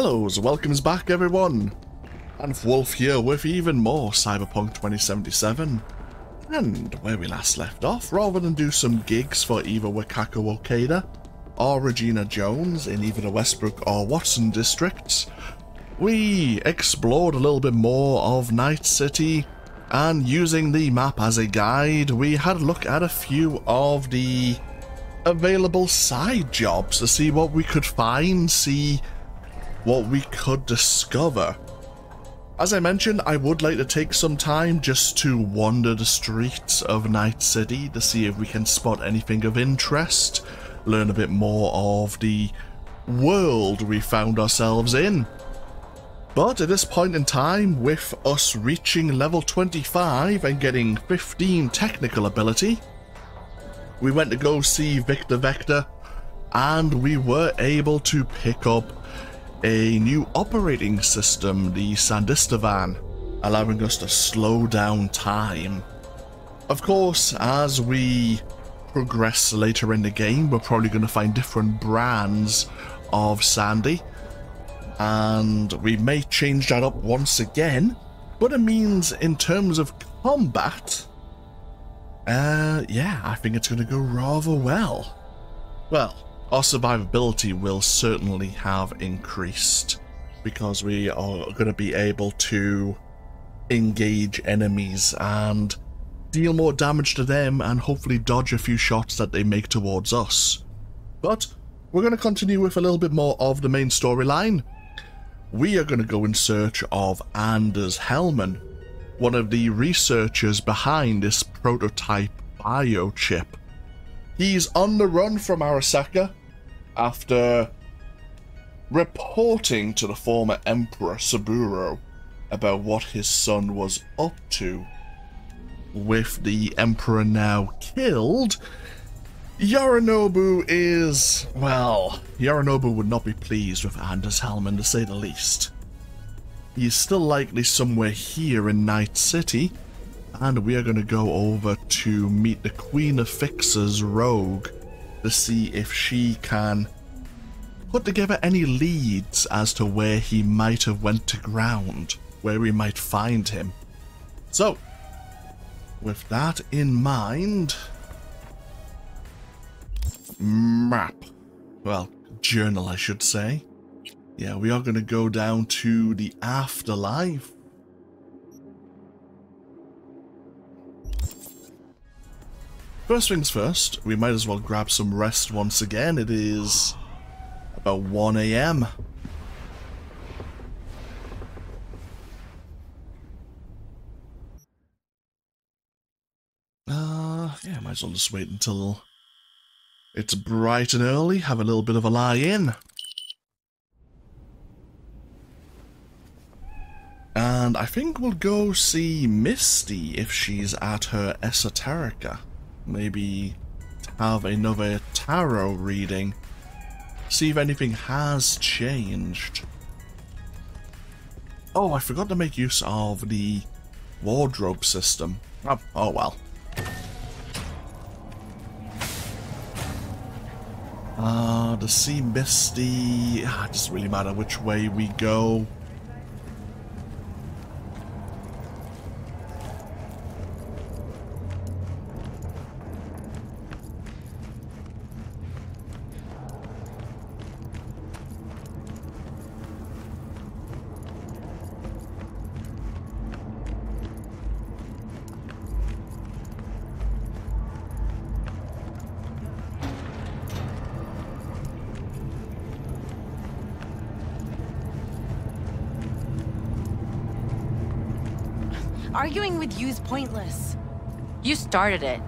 Hello, welcomes back everyone. Anth Wolf here with even more Cyberpunk 2077. And where we last left off, rather than do some gigs for either Wakako Okada or Regina Jones in either the Westbrook or Watson districts, we explored a little bit more of Night City and using the map as a guide, we had a look at a few of the available side jobs to see what we could find, see what we could discover. As I mentioned, I would like to take some time just to wander the streets of Night City to see if we can spot anything of interest, learn a bit more of the world we found ourselves in. But at this point in time, with us reaching level 25 and getting 15 technical ability, we went to go see Victor Vector, and we were able to pick up a new operating system, the Sandevistan, allowing us to slow down time. Of course, as we progress later in the game, we're probably going to find different brands of Sandy, and we may change that up once again, but it means in terms of combat, uh, yeah, I think it's going to go rather well. Well, our survivability will certainly have increased because we are going to be able to engage enemies and deal more damage to them and hopefully dodge a few shots that they make towards us. But we're going to continue with a little bit more of the main storyline. We are going to go in search of Anders Hellman, one of the researchers behind this prototype biochip. He's on the run from Arasaka after reporting to the former Emperor Saburo about what his son was up to. With the Emperor now killed, Yorinobu is, well, Yorinobu would not be pleased with Anders Hellman to say the least. He is still likely somewhere here in Night City, and we are going to go over to meet the Queen of Fixers, Rogue, to see if she can put together any leads as to where he might have went to ground, where we might find him. So, with that in mind, map, well, journal I should say. Yeah, we are going to go down to the afterlife. First things first, we might as well grab some rest once again. It is about 1 a.m. Uh, yeah, might as well just wait until it's bright and early, have a little bit of a lie in. And I think we'll go see Misty if she's at her esoterica. Maybe have another tarot reading. See if anything has changed. Oh, I forgot to make use of the wardrobe system. Oh, oh well. Uh, to see Misty... Ah, it doesn't really matter which way we go. With you's pointless. You started it.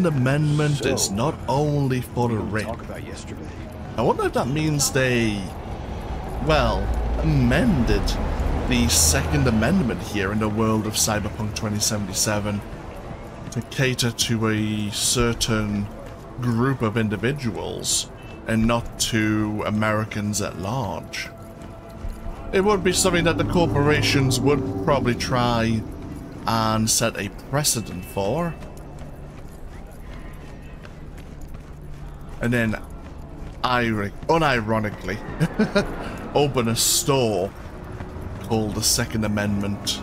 Second Amendment is not only for the rich. Talk about yesterday. I wonder if that means they, well, amended the Second Amendment here in the world of Cyberpunk 2077 to cater to a certain group of individuals and not to Americans at large. It would be something that the corporations would probably try and set a precedent for. And then unironically open a store called the Second Amendment.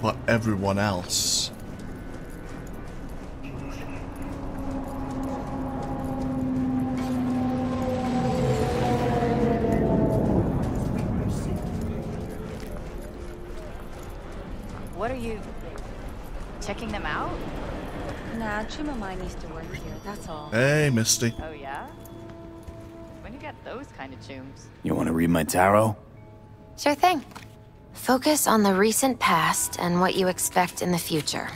But everyone else. What are you... checking them out? Nah, Chumamai needs to work here, that's all. Hey, Misty. Oh, yeah? When you get those kind of chooms? You want to read my tarot? Sure thing. Focus on the recent past and what you expect in the future.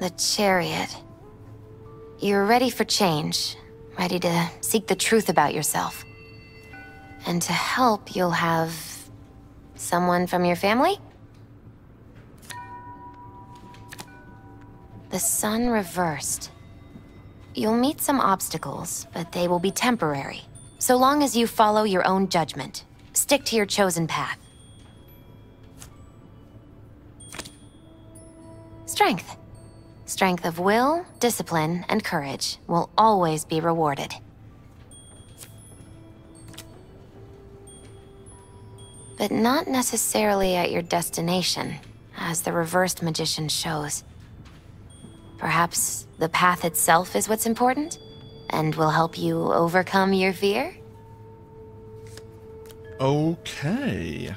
The Chariot. You're ready for change, ready to seek the truth about yourself. And to help, you'll have someone from your family? The sun reversed. You'll meet some obstacles, but they will be temporary. So long as you follow your own judgment. Stick to your chosen path. Strength. Strength of will, discipline, and courage will always be rewarded. But not necessarily at your destination, as the reversed magician shows. Perhaps the path itself is what's important? And will help you overcome your fear? Okay.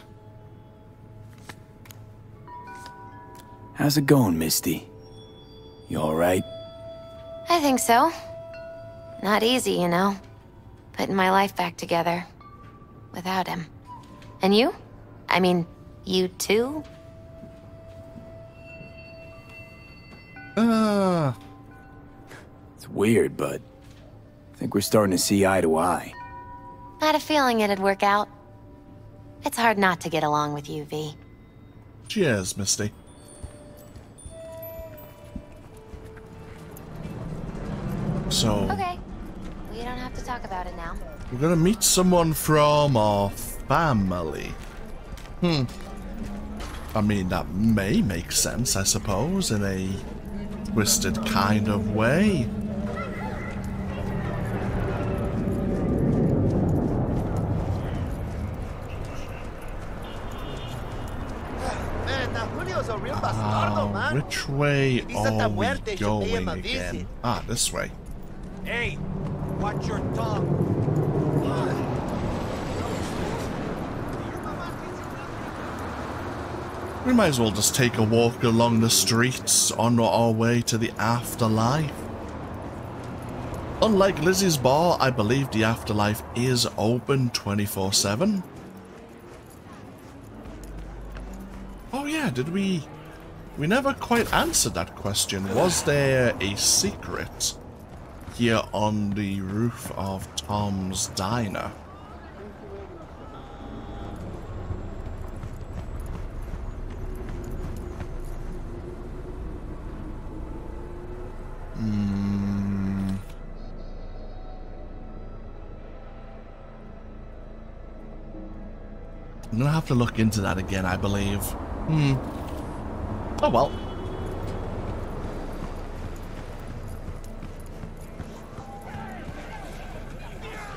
How's it going, Misty? You alright? I think so. Not easy, you know. Putting my life back together. Without him. And you? I mean, you too? Uh, It's weird, but I think we're starting to see eye to eye. I had a feeling it'd work out. It's hard not to get along with you, V. cheers, Misty. So, Okay. We don't have to talk about it now. we're gonna meet someone from our family. Hmm. I mean, that may make sense, I suppose, in a twisted kind of way. Uh, which way are we going again? Ah, this way. Hey, watch your tongue. We might as well just take a walk along the streets on our way to the afterlife. Unlike Lizzie's bar, I believe the afterlife is open 24 7. Oh, yeah, did we. We never quite answered that question. Was there a secret here on the roof of Tom's Diner? Hmm. I'm gonna have to look into that again, I believe. Hmm. Oh well.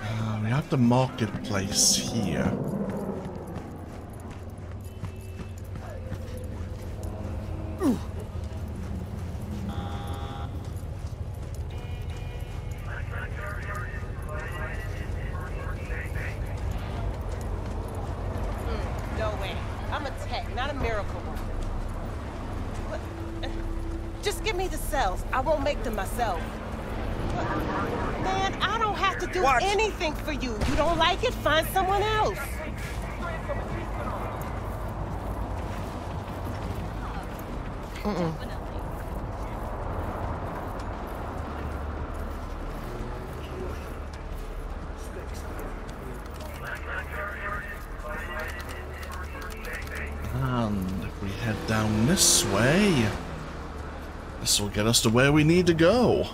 Uh, we have the marketplace here. No What? Just give me the cells. I won't make them myself. Man, I don't have to do Watch. anything for you. You don't like it, find someone else. And if we head down this way, this will get us to where we need to go.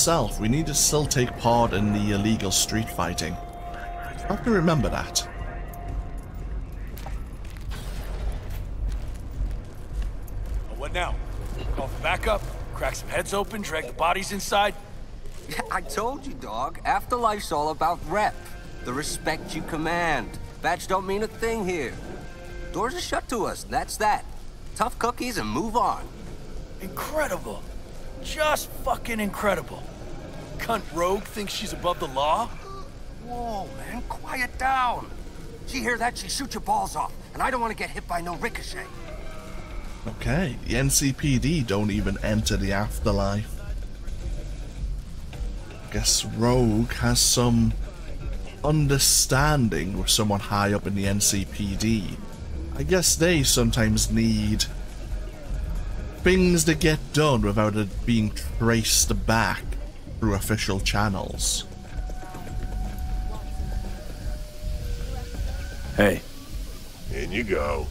Note to self, we need to still take part in the illegal street fighting. I have to remember that. What now? Call for backup, crack some heads open, drag the bodies inside. I told you, dog. Afterlife's all about rep. The respect you command. Badge don't mean a thing here. Doors are shut to us, that's that. Tough cookies and move on. Incredible. Just fucking incredible. Cunt rogue thinks she's above the law? Whoa, man, quiet down. She hear that, she shoot your balls off. And I don't want to get hit by no ricochet. Okay, the NCPD don't even enter the afterlife. Guess Rogue has some understanding with someone high up in the NCPD. I guess they sometimes need things to get done without it being traced back through official channels. Hey, In you go.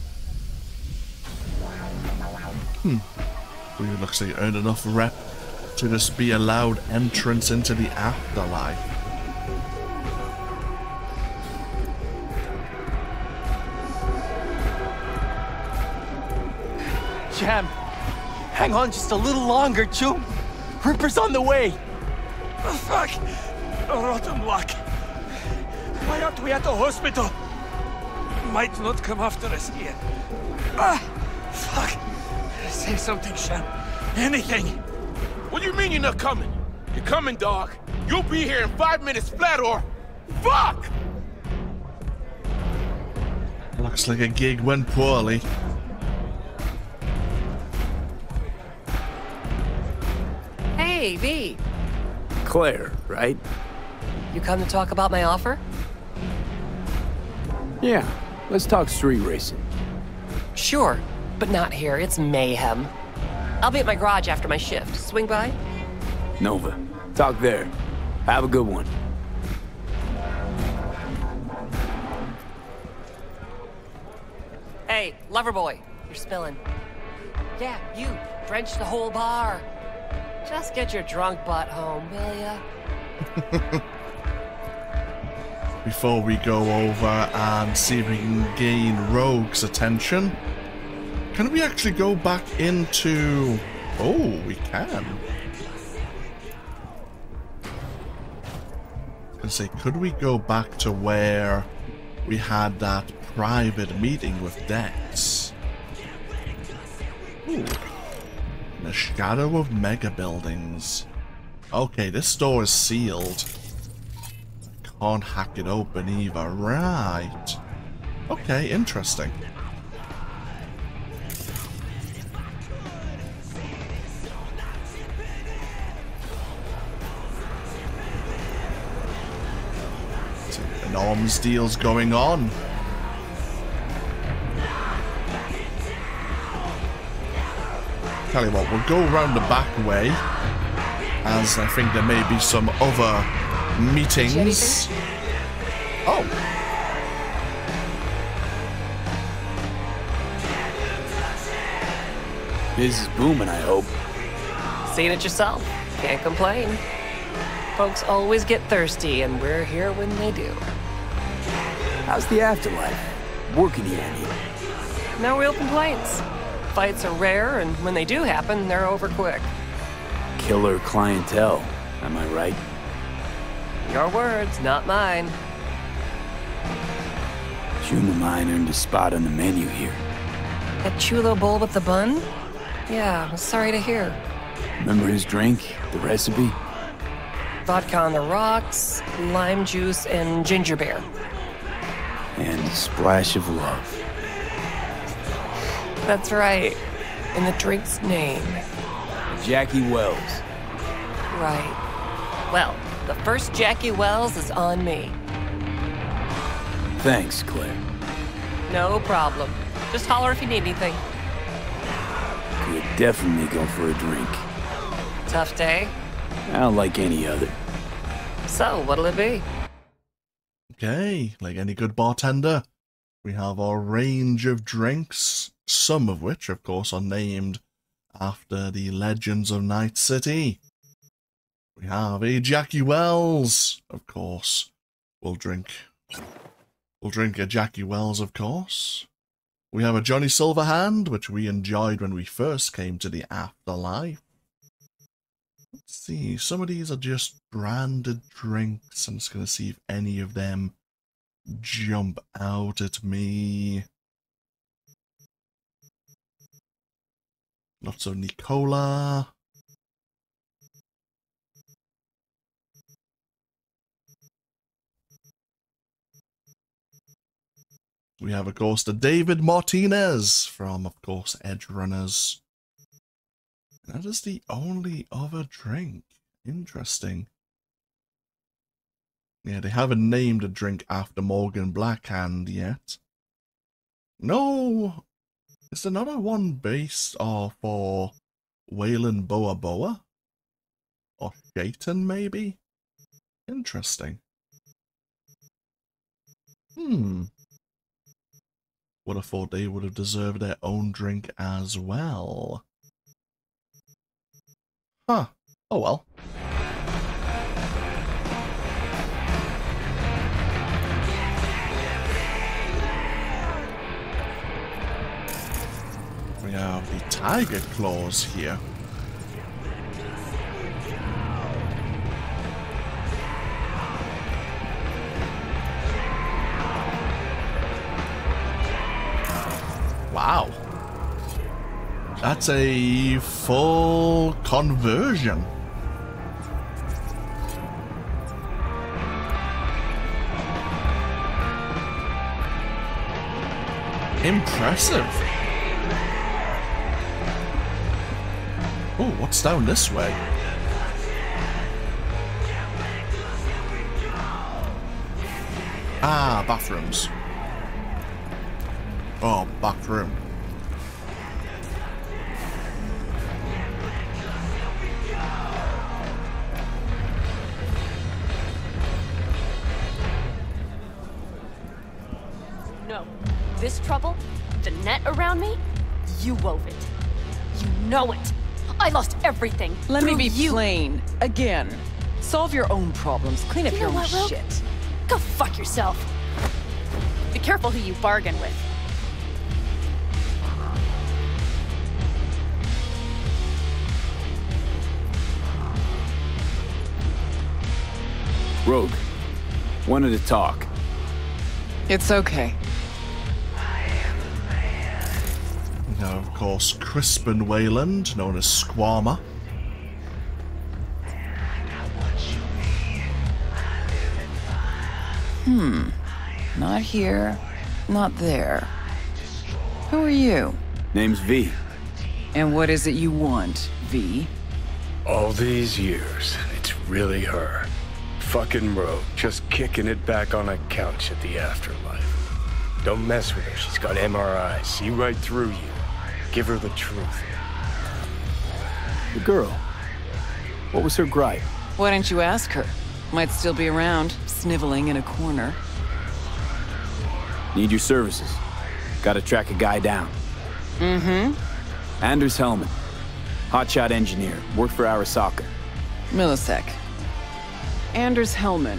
Hmm We looks like earned enough rep to just be allowed entrance into the afterlife. Hang on just a little longer, Chum. Ripper's on the way. Oh, fuck. Oh, rotten luck. Why aren't we at the hospital? Might not come after us here. Ah, fuck. Say something, Sham. Anything. What do you mean you're not coming? You're coming, dog. You'll be here in five minutes flat or... Fuck! Looks like a gig went poorly. Claire, right? You come to talk about my offer? Yeah, let's talk street racing. Sure, but not here. It's mayhem. I'll be at my garage after my shift. Swing by? Nova, talk there. Have a good one. Hey, lover boy, you're spilling. Yeah, you. Drench the whole bar. Just get your drunk butt home, will ya? Before we go over and see if we can gain Rogue's attention, can we actually go back into... Oh, we can. And say, could we go back to where we had that private meeting with Dex? The shadow of mega buildings. Okay, this door is sealed. Can't hack it open either. Right. Okay, interesting. An arms deal's going on. Tell you what, we'll go around the back way, as I think there may be some other meetings. Oh. This is booming, I hope. Seen it yourself. Can't complain. Folks always get thirsty, and we're here when they do. How's the afterlife? Working here any? No real complaints. Fights are rare, and when they do happen, they're over quick. Killer clientele, am I right? Your words, not mine. Jum and mine earned a spot on the menu here. That chulo bowl with the bun? Yeah, I'm sorry to hear. Remember his drink? The recipe? Vodka on the rocks, lime juice, and ginger beer. And a splash of love. That's right. In the drink's name. Jackie Welles. Right. Well, the first Jackie Welles is on me. Thanks, Claire. No problem. Just holler if you need anything. Could definitely go for a drink. Tough day? I don't like any other. So, what'll it be? Okay, like any good bartender, we have our range of drinks, some of which, of course, are named after the legends of Night City. We have a Jackie Welles, of course. We'll drink. We'll drink a Jackie Welles, of course. We have a Johnny Silverhand, which we enjoyed when we first came to the afterlife. Let's see, some of these are just branded drinks. I'm just going to see if any of them jump out at me. Lots so Nicola. We have, of course, the David Martinez from, of course, Edgerunners. That is the only other drink. Interesting. Yeah, they haven't named a drink after Morgan Blackhand yet. No! Is another one based off for Wayland Boa Boa? Or Shaitan, maybe? Interesting. Hmm. Would have thought they would have deserved their own drink as well. Huh. Oh well. The tiger claws here. Wow. That's a full conversion. Impressive. Oh, what's down this way? Ah, bathrooms. Oh, bathroom. No. This trouble, the net around me, you wove it. You know it. I lost everything. Let me be you. plain. Again. Solve your own problems. Clean up You your own what, shit. Go fuck yourself. Be careful who you bargain with. Rogue. Wanted to talk. It's okay. Course, Crispin Wayland, known as Squama. Hmm. Not here. Not there. Who are you? Name's V. And what is it you want, V? All these years, it's really her. Fucking Rogue, just kicking it back on a couch at the afterlife. Don't mess with her, she's got MRIs, see right through you. Give her the truth. The girl. What was her gripe? Why don't you ask her? Might still be around, sniveling in a corner. Need your services. Gotta track a guy down. Mm-hmm. Anders Hellman. Hotshot engineer. Worked for Arasaka. Millisec. Anders Hellman.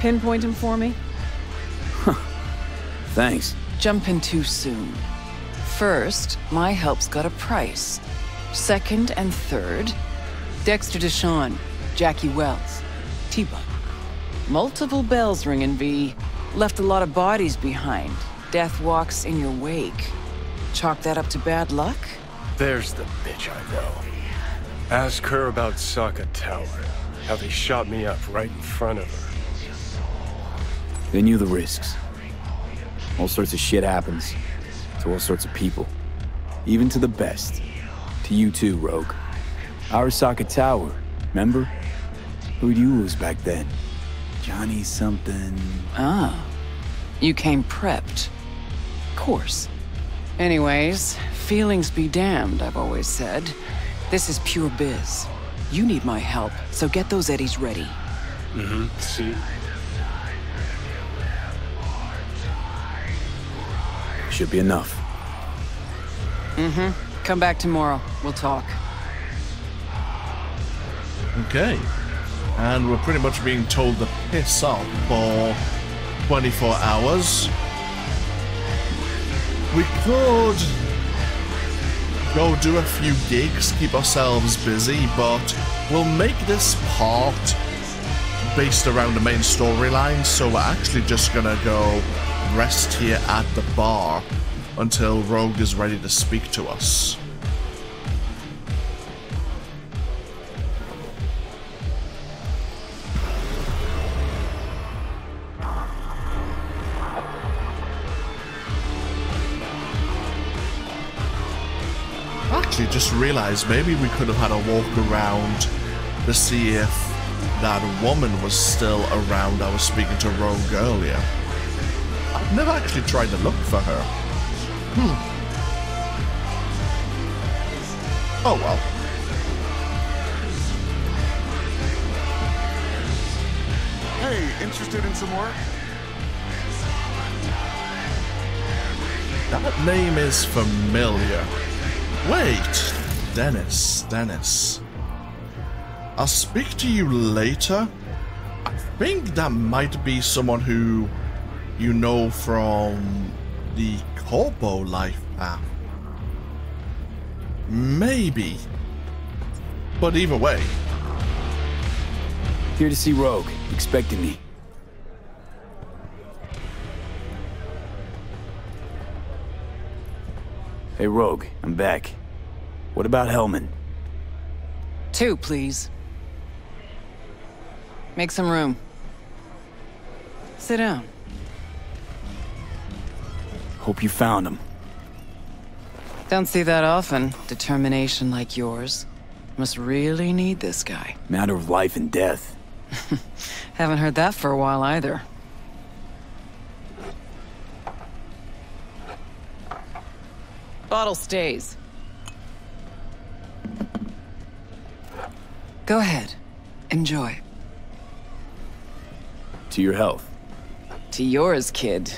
Pinpoint him for me? Thanks. Jumping too soon. First, my help's got a price. Second and third, Dexter Deshawn, Jackie Welles, T-Bug. Multiple bells ringing, V. Left a lot of bodies behind. Death walks in your wake. Chalk that up to bad luck? There's the bitch I know. Ask her about Sokka Tower. How they shot me up right in front of her. They knew the risks. All sorts of shit happens. To all sorts of people. Even to the best. To you too, Rogue. Arasaka Tower, remember? Who'd you lose back then? Johnny something... Ah. You came prepped. Of course. Anyways, feelings be damned, I've always said. This is pure biz. You need my help, so get those eddies ready. Mm-hmm. See? Should be enough. Mm-hmm. Come back tomorrow. We'll talk. Okay. And we're pretty much being told to piss off for 24 hours. We could go do a few gigs, keep ourselves busy, but we'll make this part based around the main storyline, so we're actually just gonna go rest here at the bar until Rogue is ready to speak to us. Actually, just realized maybe we could have had a walk around to see if that woman was still around. I was speaking to Rogue earlier. I've never actually tried to look for her. Hmm. Oh well. Hey, interested in some work? That name is familiar. Wait, Dennis, Dennis. I'll speak to you later. I think that might be someone who you know from the Corpo life path. Maybe. But either way. Here to see Rogue. Expecting me. Hey, Rogue. I'm back. What about Hellman? Two, please. Make some room. Sit down. Hope you found him. Don't see that often. Determination like yours. Must really need this guy. Matter of life and death. Haven't heard that for a while either. Bottle stays. Go ahead. Enjoy. To your health. To yours, kid.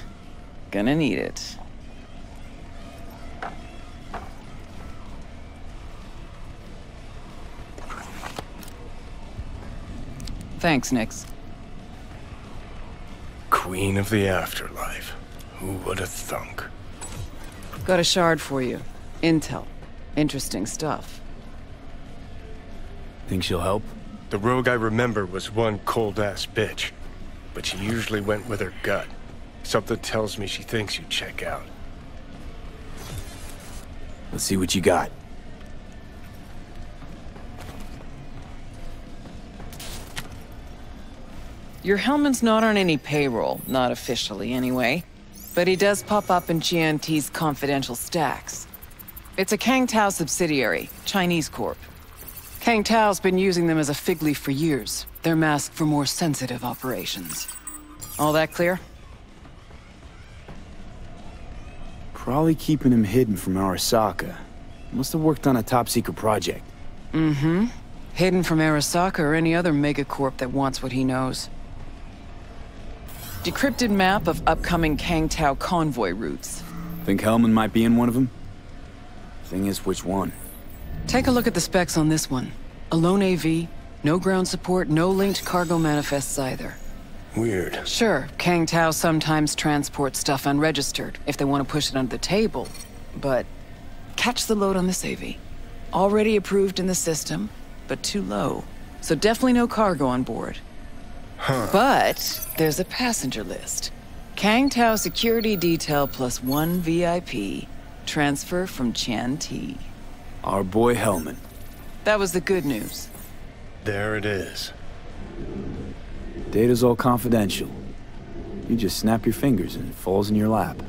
Gonna need it. Thanks, Nix. Queen of the afterlife. Who would have thunk? Got a shard for you. Intel. Interesting stuff. Think she'll help? The rogue I remember was one cold-ass bitch. But she usually went with her gut. Something tells me she thinks you check out. Let's see what you got. Your Hellman's not on any payroll, not officially anyway. But he does pop up in GNT's confidential stacks. It's a Kang Tao subsidiary, Chinese Corp. Kang Tao's been using them as a fig leaf for years. They're masked for more sensitive operations. All that clear? Probably keeping him hidden from Arasaka. Must have worked on a top-secret project. Mm-hmm. Hidden from Arasaka or any other megacorp that wants what he knows. Decrypted map of upcoming Kang Tao convoy routes. Think Hellman might be in one of them? Thing is, which one? Take a look at the specs on this one. A lone AV, no ground support, no linked cargo manifests either. Weird. Sure, Kang Tao sometimes transports stuff unregistered if they want to push it under the table. But catch the load on this AV. Already approved in the system, but too low. So definitely no cargo on board. Huh. But there's a passenger list. Kang Tao security detail plus one VIP. Transfer from Chan T. Our boy Hellman. That was the good news. There it is. Data's all confidential. You just snap your fingers and it falls in your lap.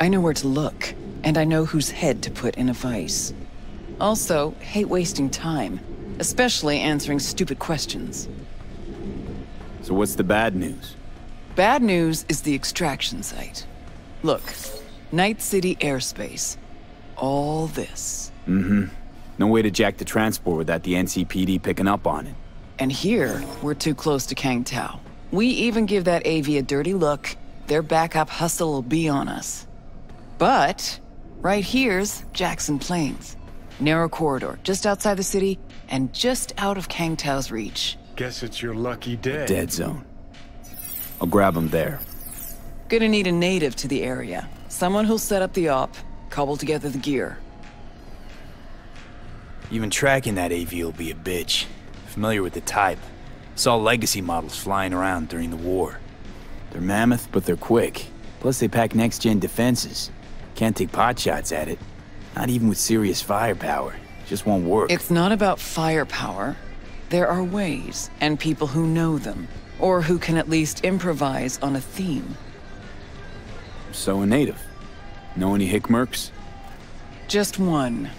I know where to look, and I know whose head to put in a vice. Also, hate wasting time, especially answering stupid questions. So what's the bad news? Bad news is the extraction site. Look, Night City airspace. All this. Mm-hmm. No way to jack the transport without the NCPD picking up on it. And here, we're too close to Kang Tao. We even give that AV a dirty look, their backup hustle will be on us. But, right here's Jackson Plains. Narrow corridor, just outside the city, and just out of Kang Tao's reach. Guess it's your lucky day. Dead zone. I'll grab him there. Gonna need a native to the area. Someone who'll set up the op, cobble together the gear. Even tracking that AV will be a bitch. Familiar with the type. Saw legacy models flying around during the war. They're mammoth, but they're quick. Plus they pack next-gen defenses. Can't take potshots at it. Not even with serious firepower. Just won't work. It's not about firepower. There are ways, and people who know them. Or who can at least improvise on a theme. So a native. Know any Hickmerks? Just one.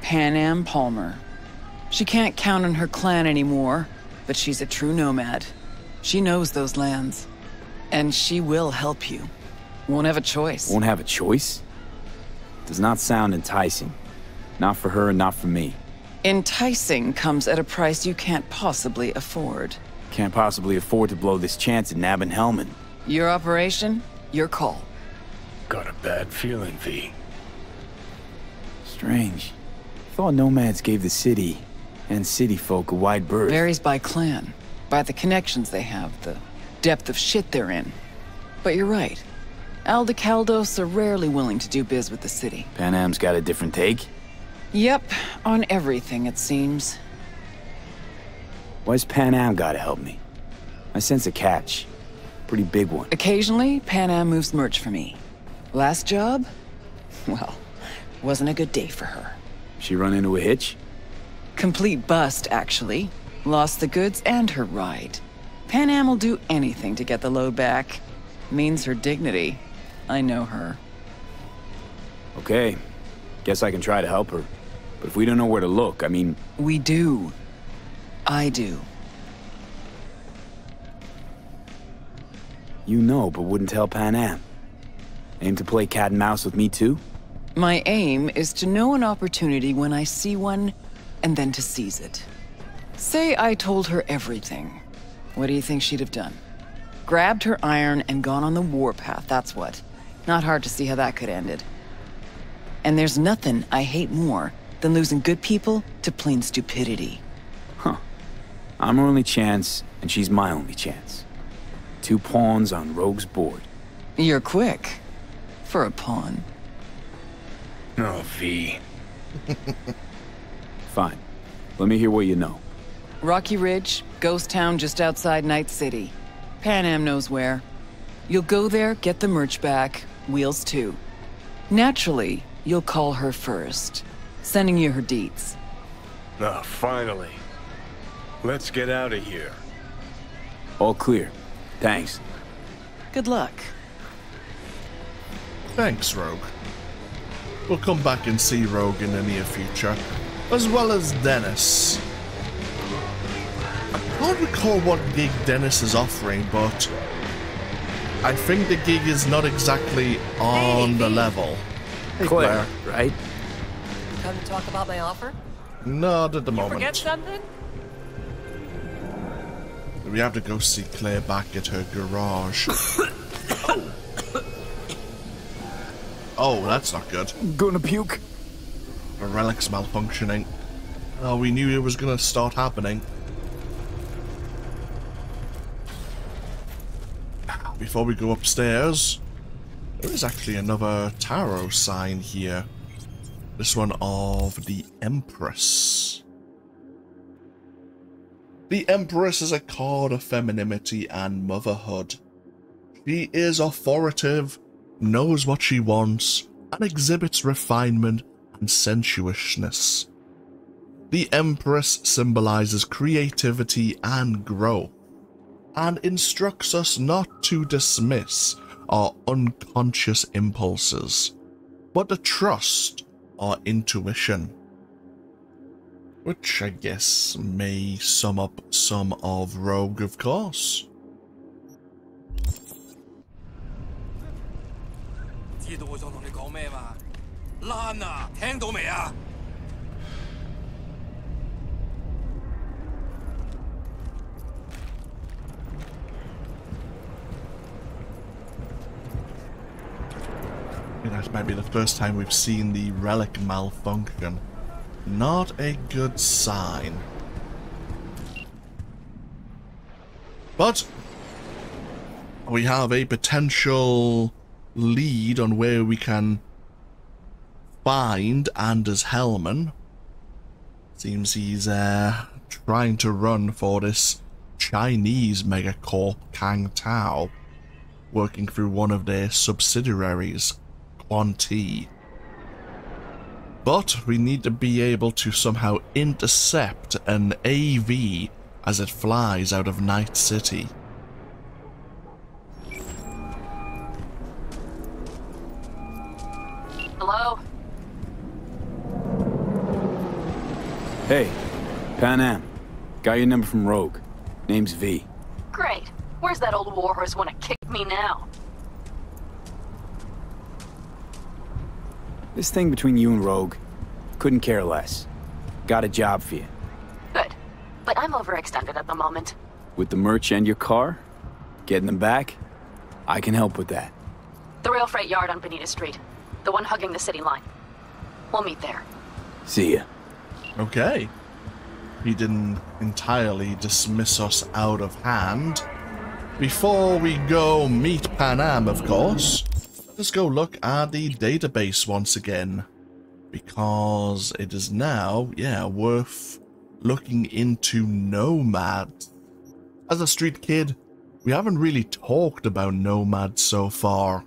Panam Palmer. She can't count on her clan anymore, but she's a true nomad. She knows those lands. And she will help you. Won't have a choice. Won't have a choice? Does not sound enticing. Not for her and not for me. Enticing comes at a price you can't possibly afford. Can't possibly afford to blow this chance at nabbing Hellman. Your operation, your call. Got a bad feeling, V. Strange. Thought nomads gave the city and city folk a wide berth. Varies by clan, by the connections they have, the depth of shit they're in. But you're right. Aldecaldos are rarely willing to do biz with the city. Panam's got a different take? Yep, on everything it seems. Why's Panam gotta help me? I sense a catch. Pretty big one. Occasionally, Panam moves merch for me. Last job? Well, wasn't a good day for her. She run into a hitch? Complete bust, actually. Lost the goods and her ride. Panam will do anything to get the load back. Means her dignity. I know her. Okay. Guess I can try to help her. But if we don't know where to look, I mean... We do. I do. You know, but wouldn't tell Panam. Aim to play cat and mouse with me too? My aim is to know an opportunity when I see one, and then to seize it. Say I told her everything. What do you think she'd have done? Grabbed her iron and gone on the warpath, that's what. Not hard to see how that could ended. And there's nothing I hate more than losing good people to plain stupidity. Huh. I'm her only chance, and she's my only chance. Two pawns on Rogue's board. You're quick. For a pawn. Oh, V. Fine. Let me hear what you know. Rocky Ridge, ghost town just outside Night City. Panam knows where. You'll go there, get the merch back, wheels too. Naturally, you'll call her first, sending you her deets. Oh, finally. Let's get out of here. All clear. Thanks. Good luck. Thanks, Rogue. We'll come back and see Rogue in the near future, as well as Dennis. I can't recall what gig Dennis is offering, but I think the gig is not exactly on the level. Hey, Claire, right? Come to talk about my offer? Not at the moment. Forget something? We have to go see Claire back at her garage. oh, that's not good. Gonna puke. The relic's malfunctioning. Oh, we knew it was gonna start happening. Before we go upstairs, there is actually another tarot sign here. This one of the Empress. The Empress is a card of femininity and motherhood. She is authoritative, knows what she wants, and exhibits refinement and sensuousness. The Empress symbolizes creativity and growth, and instructs us not to dismiss our unconscious impulses, but to trust our intuition. Which I guess may sum up some of Rogue, of course.？That might be the first time we've seen the relic malfunction. Not a good sign. But we have a potential lead on where we can find Anders Hellman. Seems he's uh, trying to run for this Chinese megacorp Kang Tao, working through one of their subsidiaries, Quanti. But we need to be able to somehow intercept an AV as it flies out of Night City. Hello? Hey, Panam. Got your number from Rogue. Name's V. Great. Where's that old warhorse want to kick me now? This thing between you and Rogue, couldn't care less. Got a job for you. Good. But I'm overextended at the moment. With the merch and your car, getting them back, I can help with that. The rail freight yard on Benita Street. The one hugging the city line. We'll meet there. See ya. Okay. He didn't entirely dismiss us out of hand. Before we go meet Panam, of course, let's go look at the database once again. Because it is now, yeah, worth looking into Nomad. As a street kid, we haven't really talked about Nomad so far.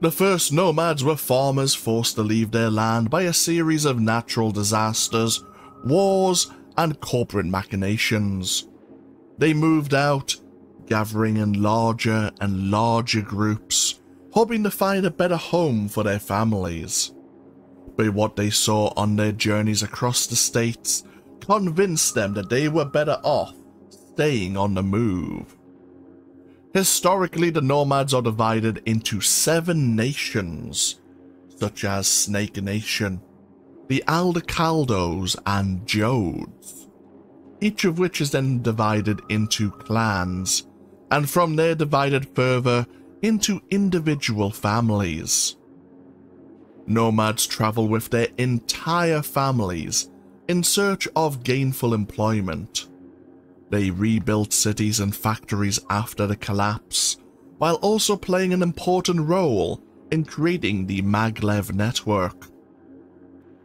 The first nomads were farmers forced to leave their land by a series of natural disasters, wars, and corporate machinations. They moved out, gathering in larger and larger groups, hoping to find a better home for their families. But what they saw on their journeys across the states convinced them that they were better off staying on the move. Historically, the nomads are divided into seven nations, such as Snake Nation, the Aldecaldos, and Jodes, each of which is then divided into clans, and from there divided further into individual families. Nomads travel with their entire families in search of gainful employment. They rebuilt cities and factories after the collapse, while also playing an important role in creating the Maglev network.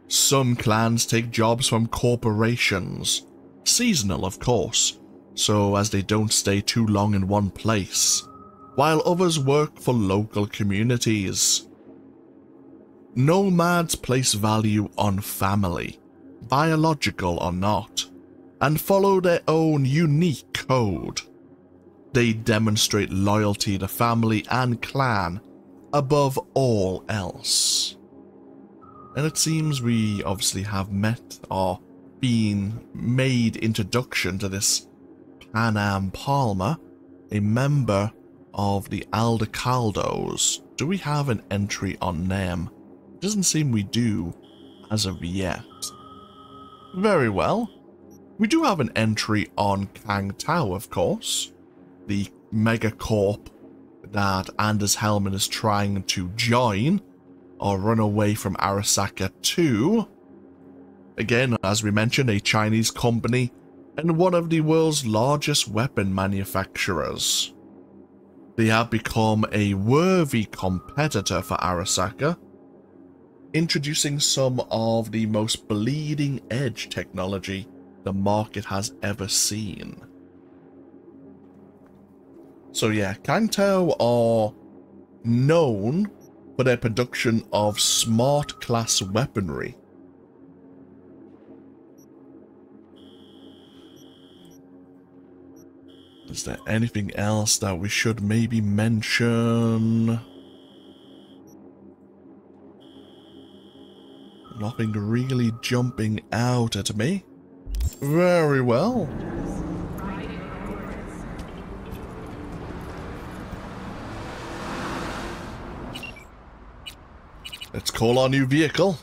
Some clans take jobs from corporations, seasonal of course, so as they don't stay too long in one place, while others work for local communities. Nomads place value on family, biological or not, and follow their own unique code. They demonstrate loyalty to family and clan above all else. And it seems we obviously have met or been made introduction to this Panam um, Palmer, a member of the Aldecaldos. Do we have an entry on them? Doesn't seem we do as of yet. Very well. We do have an entry on Kang Tao, of course. The megacorp that Anders Hellman is trying to join or run away from Arasaka to. Again, as we mentioned, a Chinese company and one of the world's largest weapon manufacturers. They have become a worthy competitor for Arasaka, introducing some of the most bleeding edge technology the market has ever seen. So yeah, Kang Tao are known for their production of smart class weaponry. Is there anything else that we should maybe mention? Nothing really jumping out at me. Very well. Let's call our new vehicle.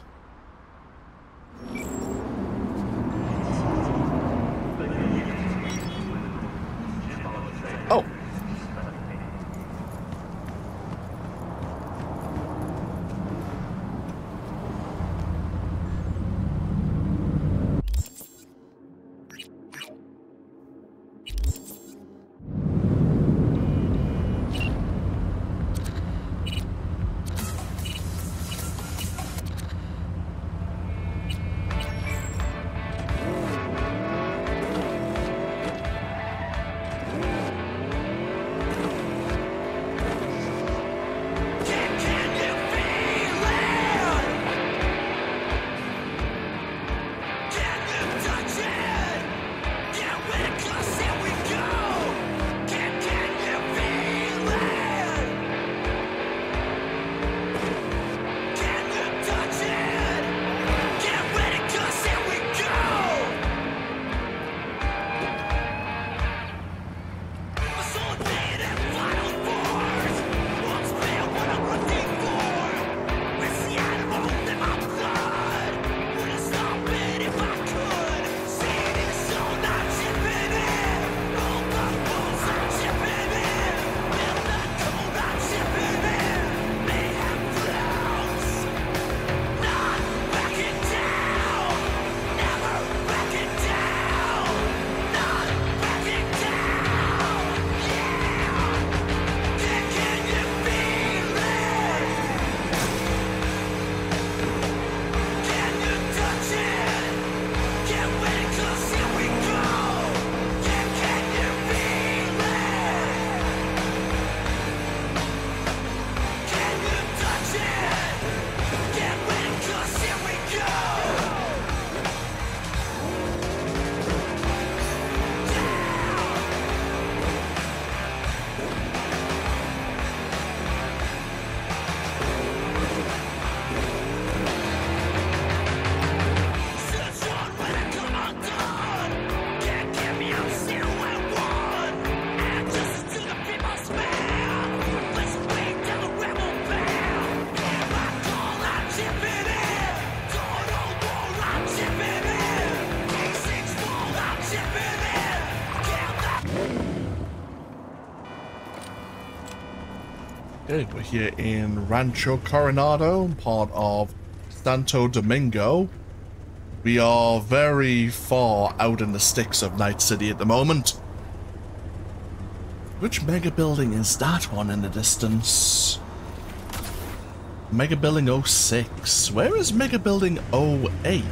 Here in Rancho Coronado, part of Santo Domingo. We are very far out in the sticks of Night City at the moment. Which mega building is that one in the distance? Mega Building 06. Where is Mega Building 08?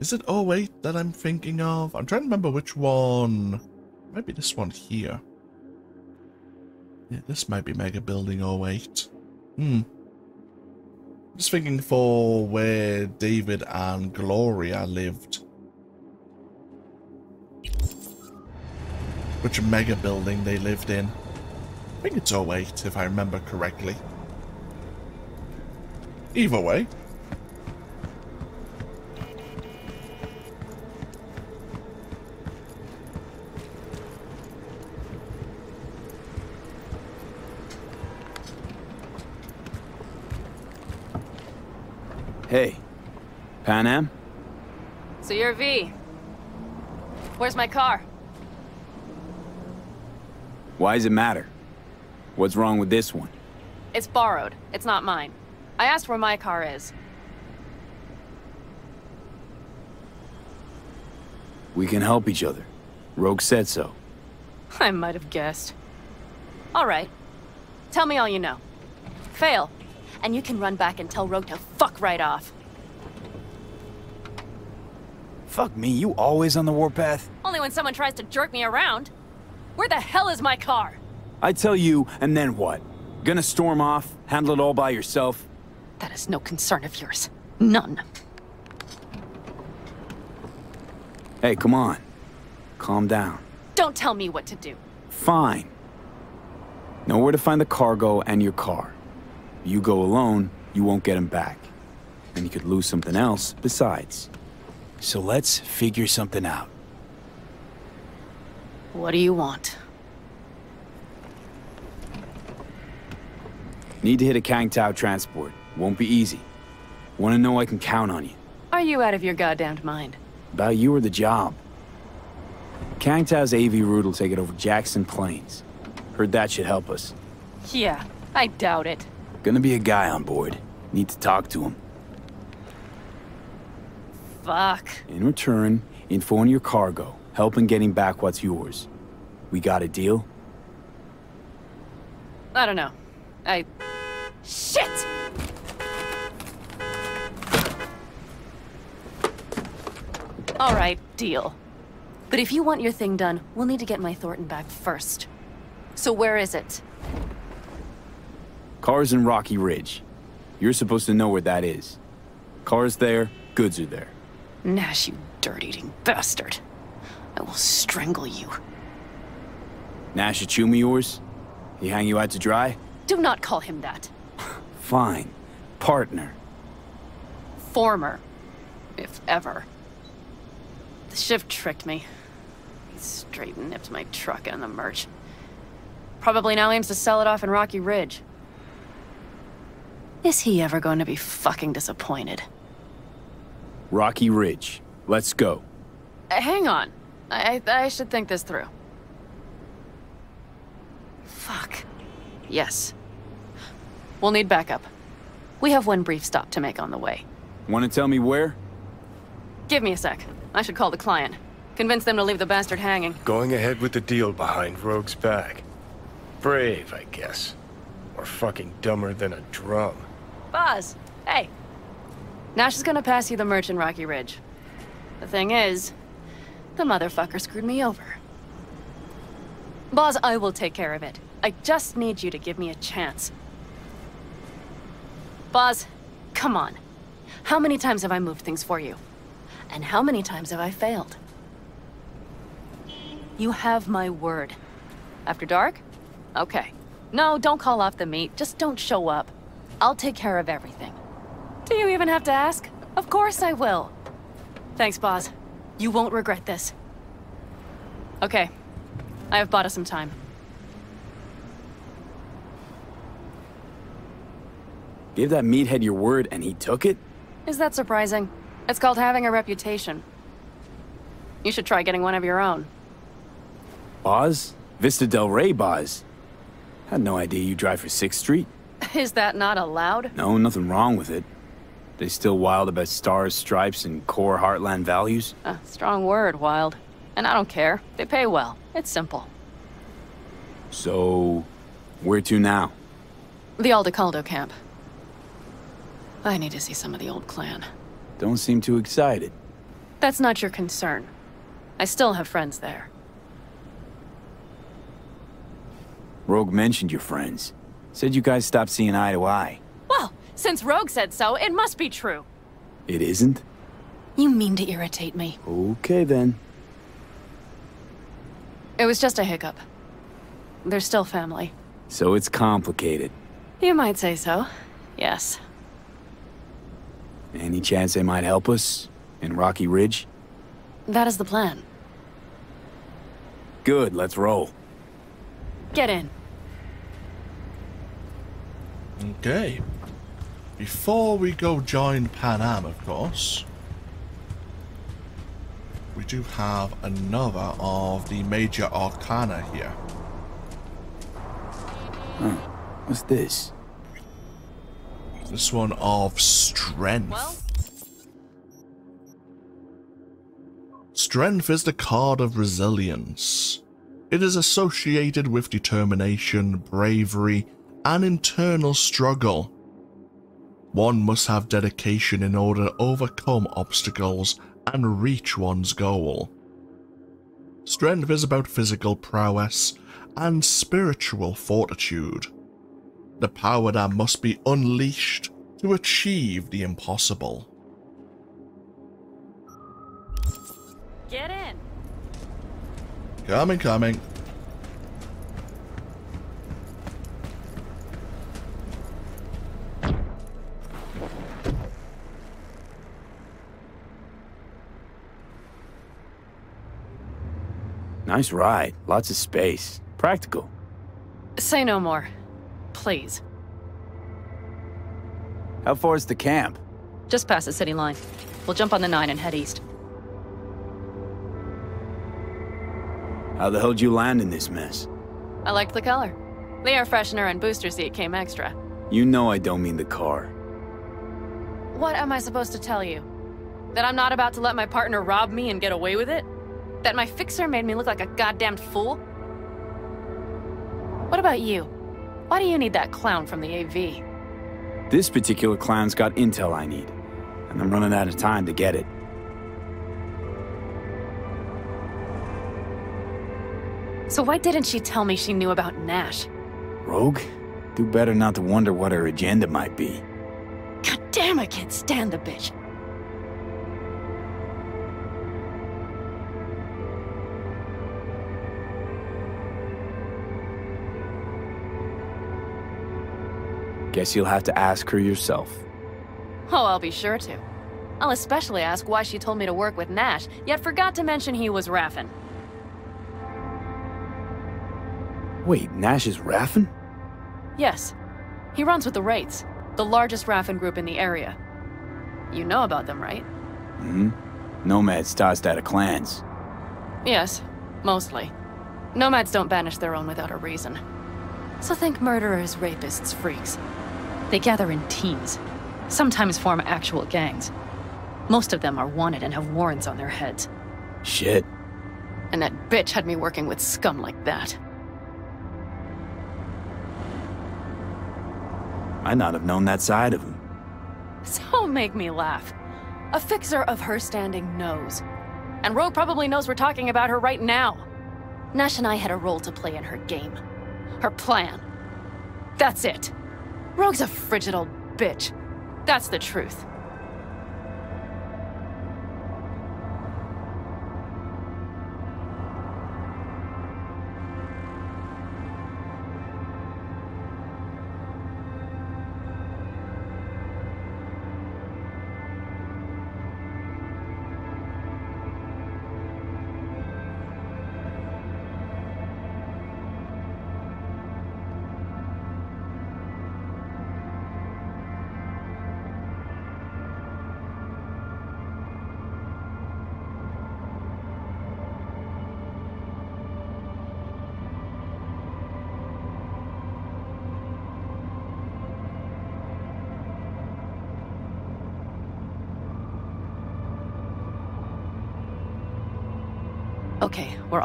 Is it 08 that I'm thinking of? I'm trying to remember which one. Might be this one here. Yeah, this might be Mega Building 08. Hmm. Just thinking for where David and Gloria lived. Which mega building they lived in. I think it's 08 if I remember correctly. Either way. Hey, Panam? So you're V. Where's my car? Why does it matter? What's wrong with this one? It's borrowed. It's not mine. I asked where my car is. We can help each other. Rogue said so. I might have guessed. All right. Tell me all you know. Fail, and you can run back and tell Rogue to fuck right off. Fuck me, you always on the warpath? Only when someone tries to jerk me around. Where the hell is my car? I tell you, and then what? Gonna storm off? Handle it all by yourself? That is no concern of yours. None. Hey, come on. Calm down. Don't tell me what to do. Fine. Know where to find the cargo and your car. You go alone, you won't get him back. And you could lose something else besides. So let's figure something out. What do you want? Need to hit a Kang Tao transport. Won't be easy. Wanna know I can count on you. Are you out of your goddamned mind? About you or the job. Kang Tao's AV route will take it over Jackson Plains. Heard that should help us. Yeah, I doubt it. Gonna be a guy on board. Need to talk to him. Fuck. In return, info on your cargo. Help in getting back what's yours. We got a deal? I don't know. I... Shit! Alright, deal. But if you want your thing done, we'll need to get my Thornton back first. So where is it? Car's in Rocky Ridge. You're supposed to know where that is. Car's there, goods are there. Nash, you dirt-eating bastard. I will strangle you. Nash a chum yours? He hang you out to dry? Do not call him that. Fine. Partner. Former. If ever. The shift tricked me. He straight nipped my truck and the merch. Probably now aims to sell it off in Rocky Ridge. Is he ever going to be fucking disappointed? Rocky Ridge. Let's go. Uh, hang on. I, I should think this through. Fuck. Yes. We'll need backup. We have one brief stop to make on the way. Wanna tell me where? Give me a sec. I should call the client. Convince them to leave the bastard hanging. Going ahead with the deal behind Rogue's back. Brave, I guess. Or fucking dumber than a drum. Boz, hey. Nash is gonna pass you the merch in Rocky Ridge. The thing is, the motherfucker screwed me over. Boz, I will take care of it. I just need you to give me a chance. Boz, come on. How many times have I moved things for you? And how many times have I failed? You have my word. After dark? Okay. No, don't call off the meet. Just don't show up. I'll take care of everything. Do you even have to ask? Of course I will. Thanks, Boz. You won't regret this. Okay. I have bought us some time. Gave that meathead your word and he took it? Is that surprising? It's called having a reputation. You should try getting one of your own. Boz? Vista Del Rey Boz? Had no idea you drive for 6th Street. Is that not allowed? No, nothing wrong with it. They still wild about stars, stripes, and core Heartland values? Uh, strong word, Wild. And I don't care. They pay well. It's simple. So, where to now? The Aldecaldo camp. I need to see some of the old clan. Don't seem too excited. That's not your concern. I still have friends there. Rogue mentioned your friends. Said you guys stopped seeing eye to eye. Well, since Rogue said so, it must be true. It isn't? You mean to irritate me. Okay then. It was just a hiccup. They're still family. So it's complicated. You might say so. Yes. Any chance they might help us? In Rocky Ridge? That is the plan. Good, let's roll. Get in. Okay. Before we go join Panam, of course, we do have another of the major arcana here. Huh. What's this? This one of strength. Well? Strength is the card of resilience. It is associated with determination, bravery, and internal struggle. One must have dedication in order to overcome obstacles and reach one's goal. Strength is about physical prowess and spiritual fortitude. The power that must be unleashed to achieve the impossible. Get in. Coming, coming. Nice ride. Lots of space. Practical. Say no more. Please. How far is the camp? Just past the city line. We'll jump on the 9 and head east. How the hell'd you land in this mess? I liked the color. The air freshener and booster seat came extra. You know I don't mean the car. What am I supposed to tell you? That I'm not about to let my partner rob me and get away with it? That my fixer made me look like a goddamned fool? What about you? Why do you need that clown from the AV? This particular clown's got intel I need, and I'm running out of time to get it. So why didn't she tell me she knew about Nash? Rogue? Do better not to wonder what her agenda might be. God damn, I can't stand the bitch. Guess you'll have to ask her yourself. Oh, I'll be sure to. I'll especially ask why she told me to work with Nash, yet forgot to mention he was Raffen. Wait, Nash is Raffen? Yes. He runs with the Wraiths, the largest Raffen group in the area. You know about them, right? Hmm? Nomads tossed out of clans. Yes, mostly. Nomads don't banish their own without a reason. So think murderers, rapists, freaks. They gather in teams, sometimes form actual gangs. Most of them are wanted and have warrants on their heads. Shit. And that bitch had me working with scum like that. Might not have known that side of him. So make me laugh. A fixer of her standing knows. And Rogue probably knows we're talking about her right now. Nash and I had a role to play in her game. Her plan. That's it. Rogue's a frigid old bitch. That's the truth.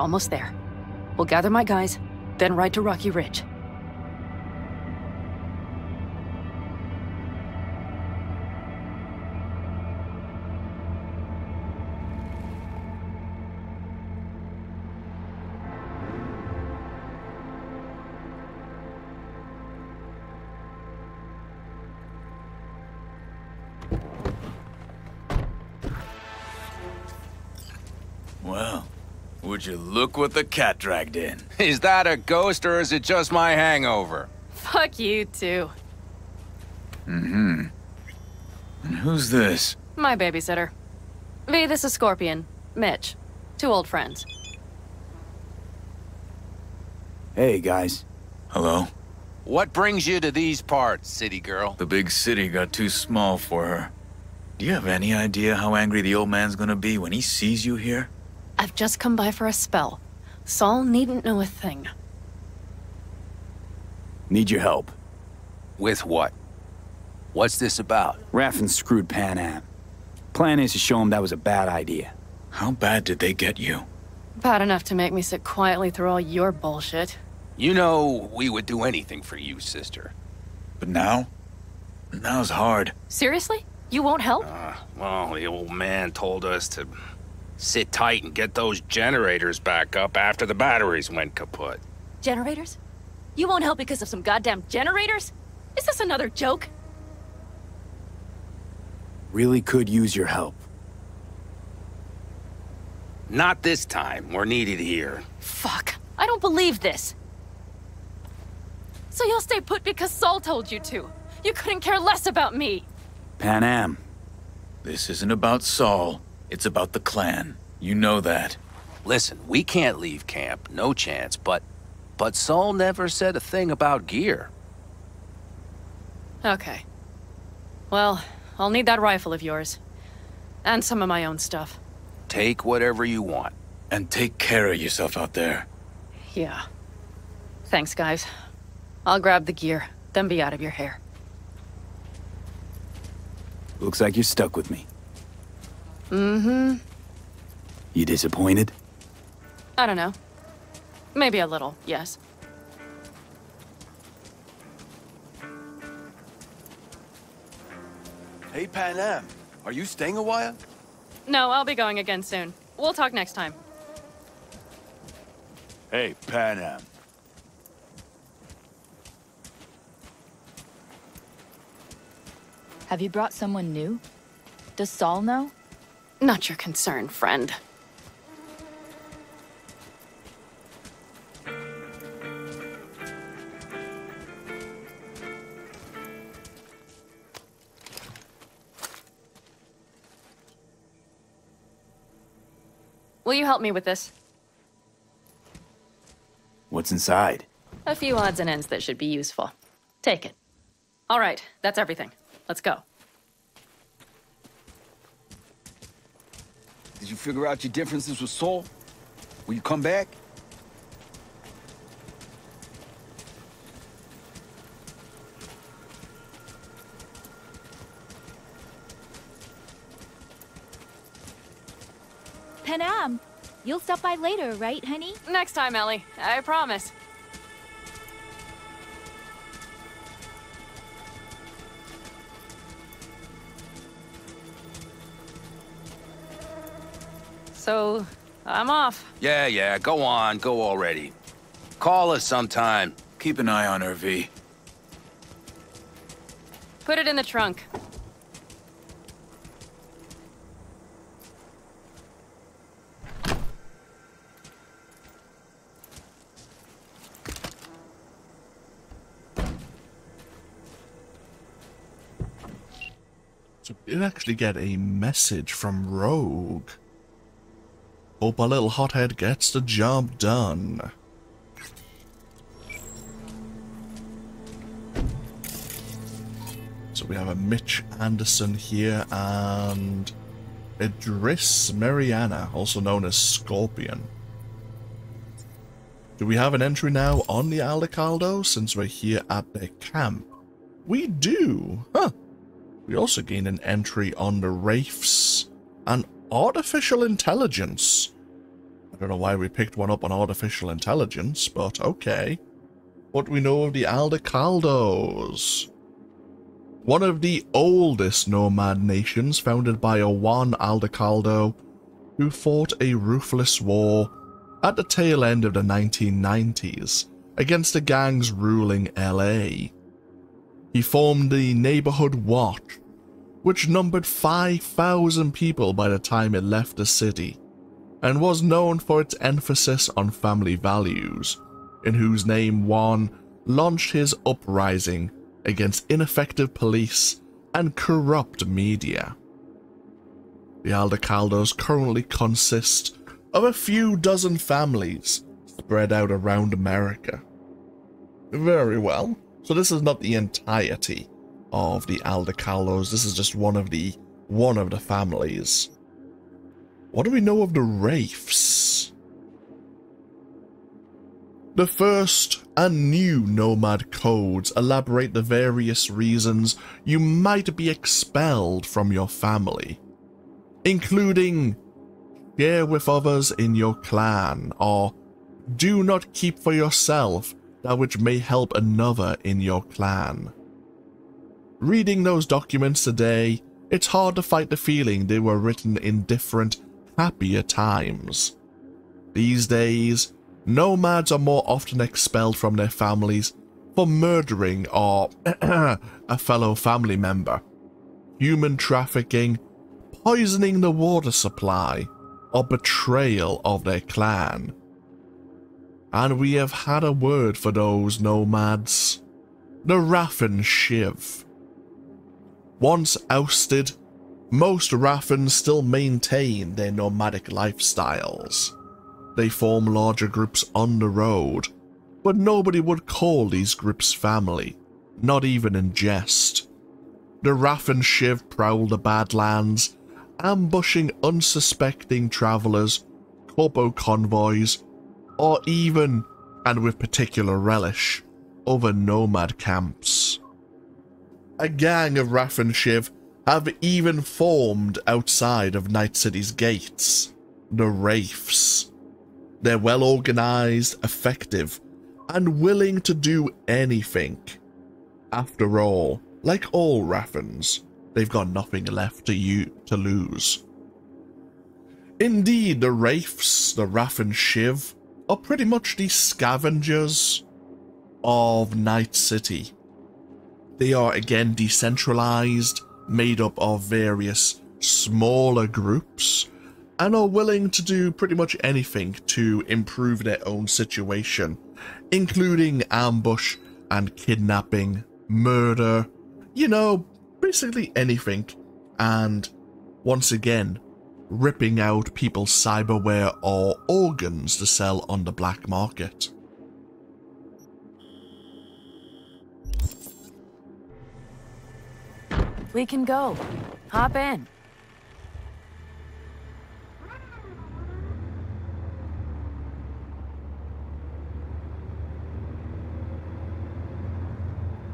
Almost there. We'll gather my guys, then ride to Rocky Ridge. Would you look what the cat dragged in? Is that a ghost or is it just my hangover? Fuck you too. Mm-hmm. And who's this? My babysitter. V, this is Scorpion. Mitch. Two old friends. Hey, guys. Hello? What brings you to these parts, city girl? The big city got too small for her. Do you have any idea how angry the old man's gonna be when he sees you here? I've just come by for a spell. Saul needn't know a thing. Need your help. With what? What's this about? Raffen screwed Panam. Plan is to show him that was a bad idea. How bad did they get you? Bad enough to make me sit quietly through all your bullshit. You know, we would do anything for you, sister. But now? Now's hard. Seriously? You won't help? Uh, well, the old man told us to Sit tight and get those generators back up after the batteries went kaput. Generators? You won't help because of some goddamn generators? Is this another joke? Really could use your help. Not this time. We're needed here. Fuck. I don't believe this. So you'll stay put because Saul told you to. You couldn't care less about me. Panam, This isn't about Saul. It's about the clan. You know that. Listen, we can't leave camp. No chance. But... But Saul never said a thing about gear. Okay. Well, I'll need that rifle of yours. And some of my own stuff. Take whatever you want. And take care of yourself out there. Yeah. Thanks, guys. I'll grab the gear, then be out of your hair. Looks like you're stuck with me. Mm-hmm. You disappointed? I don't know. Maybe a little, yes. Hey, Panam. Are you staying a while? No, I'll be going again soon. We'll talk next time. Hey, Panam. Have you brought someone new? Does Saul know? Not your concern, friend. Will you help me with this? What's inside? A few odds and ends that should be useful. Take it. All right, that's everything. Let's go. Did you figure out your differences with Saul? Will you come back? Panam, you'll stop by later, right, honey? Next time, Ellie. I promise. So, I'm off. Yeah, yeah, go on, go already. Call us sometime. Keep an eye on her, V. Put it in the trunk. So we did actually get a message from Rogue. Hope our little hothead gets the job done. So we have a Mitch Anderson here and Idris Mariana, also known as Scorpion. Do we have an entry now on the Aldecaldo since we're here at their camp? We do! Huh. We also gain an entry on the Wraiths and artificial intelligence. I don't know why we picked one up on artificial intelligence, but okay. What we know of the Aldecaldos? One of the oldest nomad nations founded by a Juan Aldecaldo, who fought a ruthless war at the tail end of the 1990s against the gangs ruling LA. He formed the Neighborhood Watch, which numbered 5,000 people by the time it left the city, and was known for its emphasis on family values, in whose name Juan launched his uprising against ineffective police and corrupt media. The Aldecaldos currently consist of a few dozen families spread out around America. Very well. So this is not the entirety of the Aldecaldos. This is just one of the one of the families. What do we know of the Wraiths? The first and new Nomad codes elaborate the various reasons you might be expelled from your family, including share with others in your clan, or do not keep for yourself that which may help another in your clan. Reading those documents today, it's hard to fight the feeling they were written in different happier times. These days, nomads are more often expelled from their families for murdering or a fellow family member, human trafficking, poisoning the water supply, or betrayal of their clan. And we have had a word for those nomads. The Raffen Shiv. Once ousted, most Raffens still maintain their nomadic lifestyles. They form larger groups on the road, but nobody would call these groups family, not even in jest. The Raffen Shiv prowl the Badlands, ambushing unsuspecting travelers, corpo convoys, or even, and with particular relish, other nomad camps. A gang of Raffen Shiv have even formed outside of Night City's gates, the Wraiths. They're well organized, effective, and willing to do anything. After all, like all Raffens, they've got nothing left to you to lose. Indeed, the Wraiths, the Raffen Shiv, are pretty much the scavengers of Night City. They are again decentralized, made up of various smaller groups, and are willing to do pretty much anything to improve their own situation, including ambush and kidnapping, murder, you know, basically anything. And once again, ripping out people's cyberware or organs to sell on the black market. We can go. Hop in.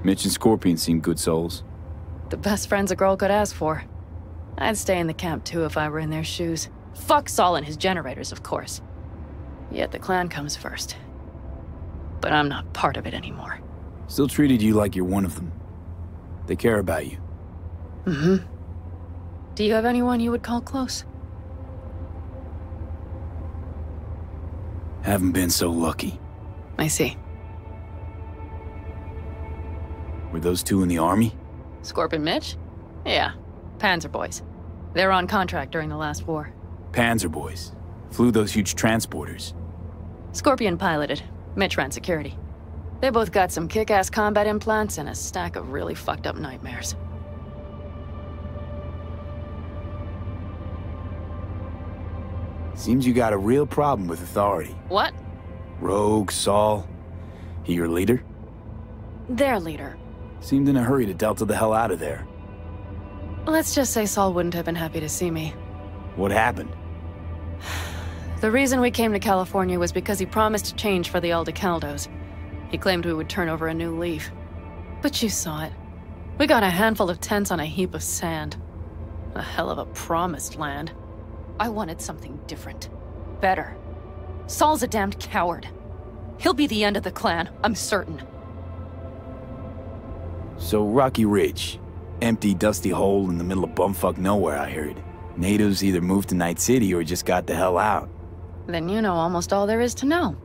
Mitch and Scorpion seem good souls. The best friends a girl could ask for. I'd stay in the camp too if I were in their shoes. Fuck Saul and his generators, of course. Yet the clan comes first. But I'm not part of it anymore. Still treated you like you're one of them. They care about you. Mm-hmm. Do you have anyone you would call close? Haven't been so lucky. I see. Were those two in the army? Scorpion Mitch? Yeah. Panzer boys. They were on contract during the last war. Panzer boys. Flew those huge transporters. Scorpion piloted. Mitch ran security. They both got some kick-ass combat implants and a stack of really fucked up nightmares. Seems you got a real problem with authority. What? Rogue, Saul. He your leader? Their leader. Seemed in a hurry to delta the hell out of there. Let's just say Saul wouldn't have been happy to see me. What happened? The reason we came to California was because he promised change for the Aldecaldos. He claimed we would turn over a new leaf. But you saw it. We got a handful of tents on a heap of sand. A hell of a promised land. I wanted something different. Better. Saul's a damned coward. He'll be the end of the clan, I'm certain. So Rocky Ridge. Empty, dusty hole in the middle of bumfuck nowhere, I heard. Natives either moved to Night City or just got the hell out. Then you know almost all there is to know.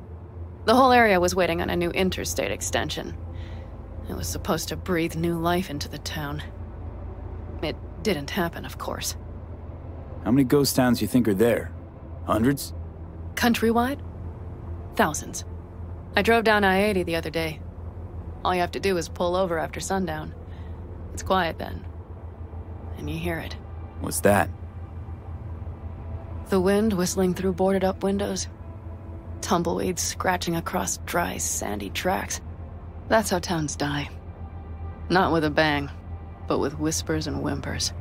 The whole area was waiting on a new interstate extension. It was supposed to breathe new life into the town. It didn't happen, of course. How many ghost towns you think are there? Hundreds? Countrywide? Thousands. I drove down I-80 the other day. All you have to do is pull over after sundown. It's quiet then. And you hear it. What's that? The wind whistling through boarded up windows. Tumbleweeds scratching across dry, sandy tracks. That's how towns die. Not with a bang, but with whispers and whimpers.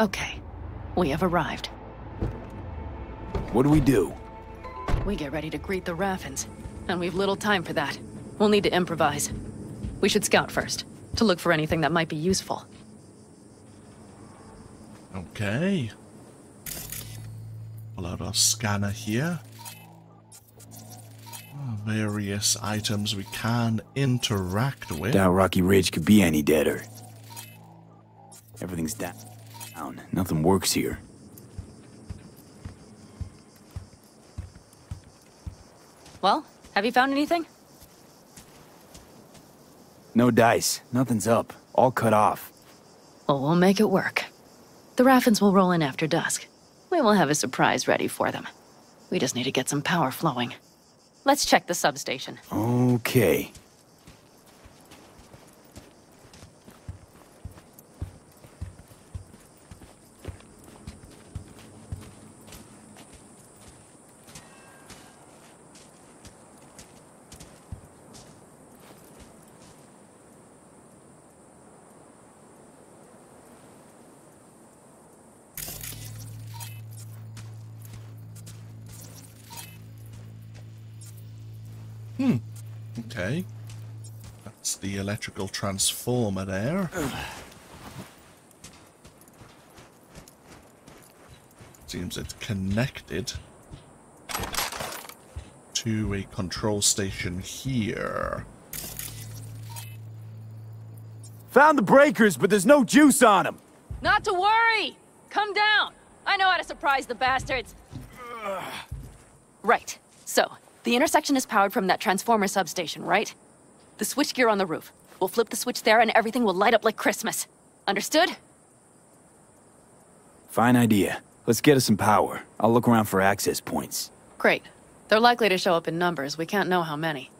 Okay, we have arrived. What do we do? We get ready to greet the Raffens, and we've little time for that. We'll need to improvise. We should scout first, to look for anything that might be useful. Okay. Pull out our scanner here. Ah, Various items we can interact with. Doubt Rocky Ridge could be any deader. Everything's down. Nothing works here. Well, have you found anything? No dice. Nothing's up. All cut off. Well, we'll make it work. The Raffens will roll in after dusk. We will have a surprise ready for them. We just need to get some power flowing. Let's check the substation. Okay. Hmm. Okay. That's the electrical transformer there. Seems it's connected to a control station here. Found the breakers, but there's no juice on them. Not to worry! Come down! I know how to surprise the bastards. Right. So, the intersection is powered from that transformer substation, right? The switchgear on the roof. We'll flip the switch there and everything will light up like Christmas. Understood? Fine idea. Let's get us some power. I'll look around for access points. Great. They're likely to show up in numbers. We can't know how many.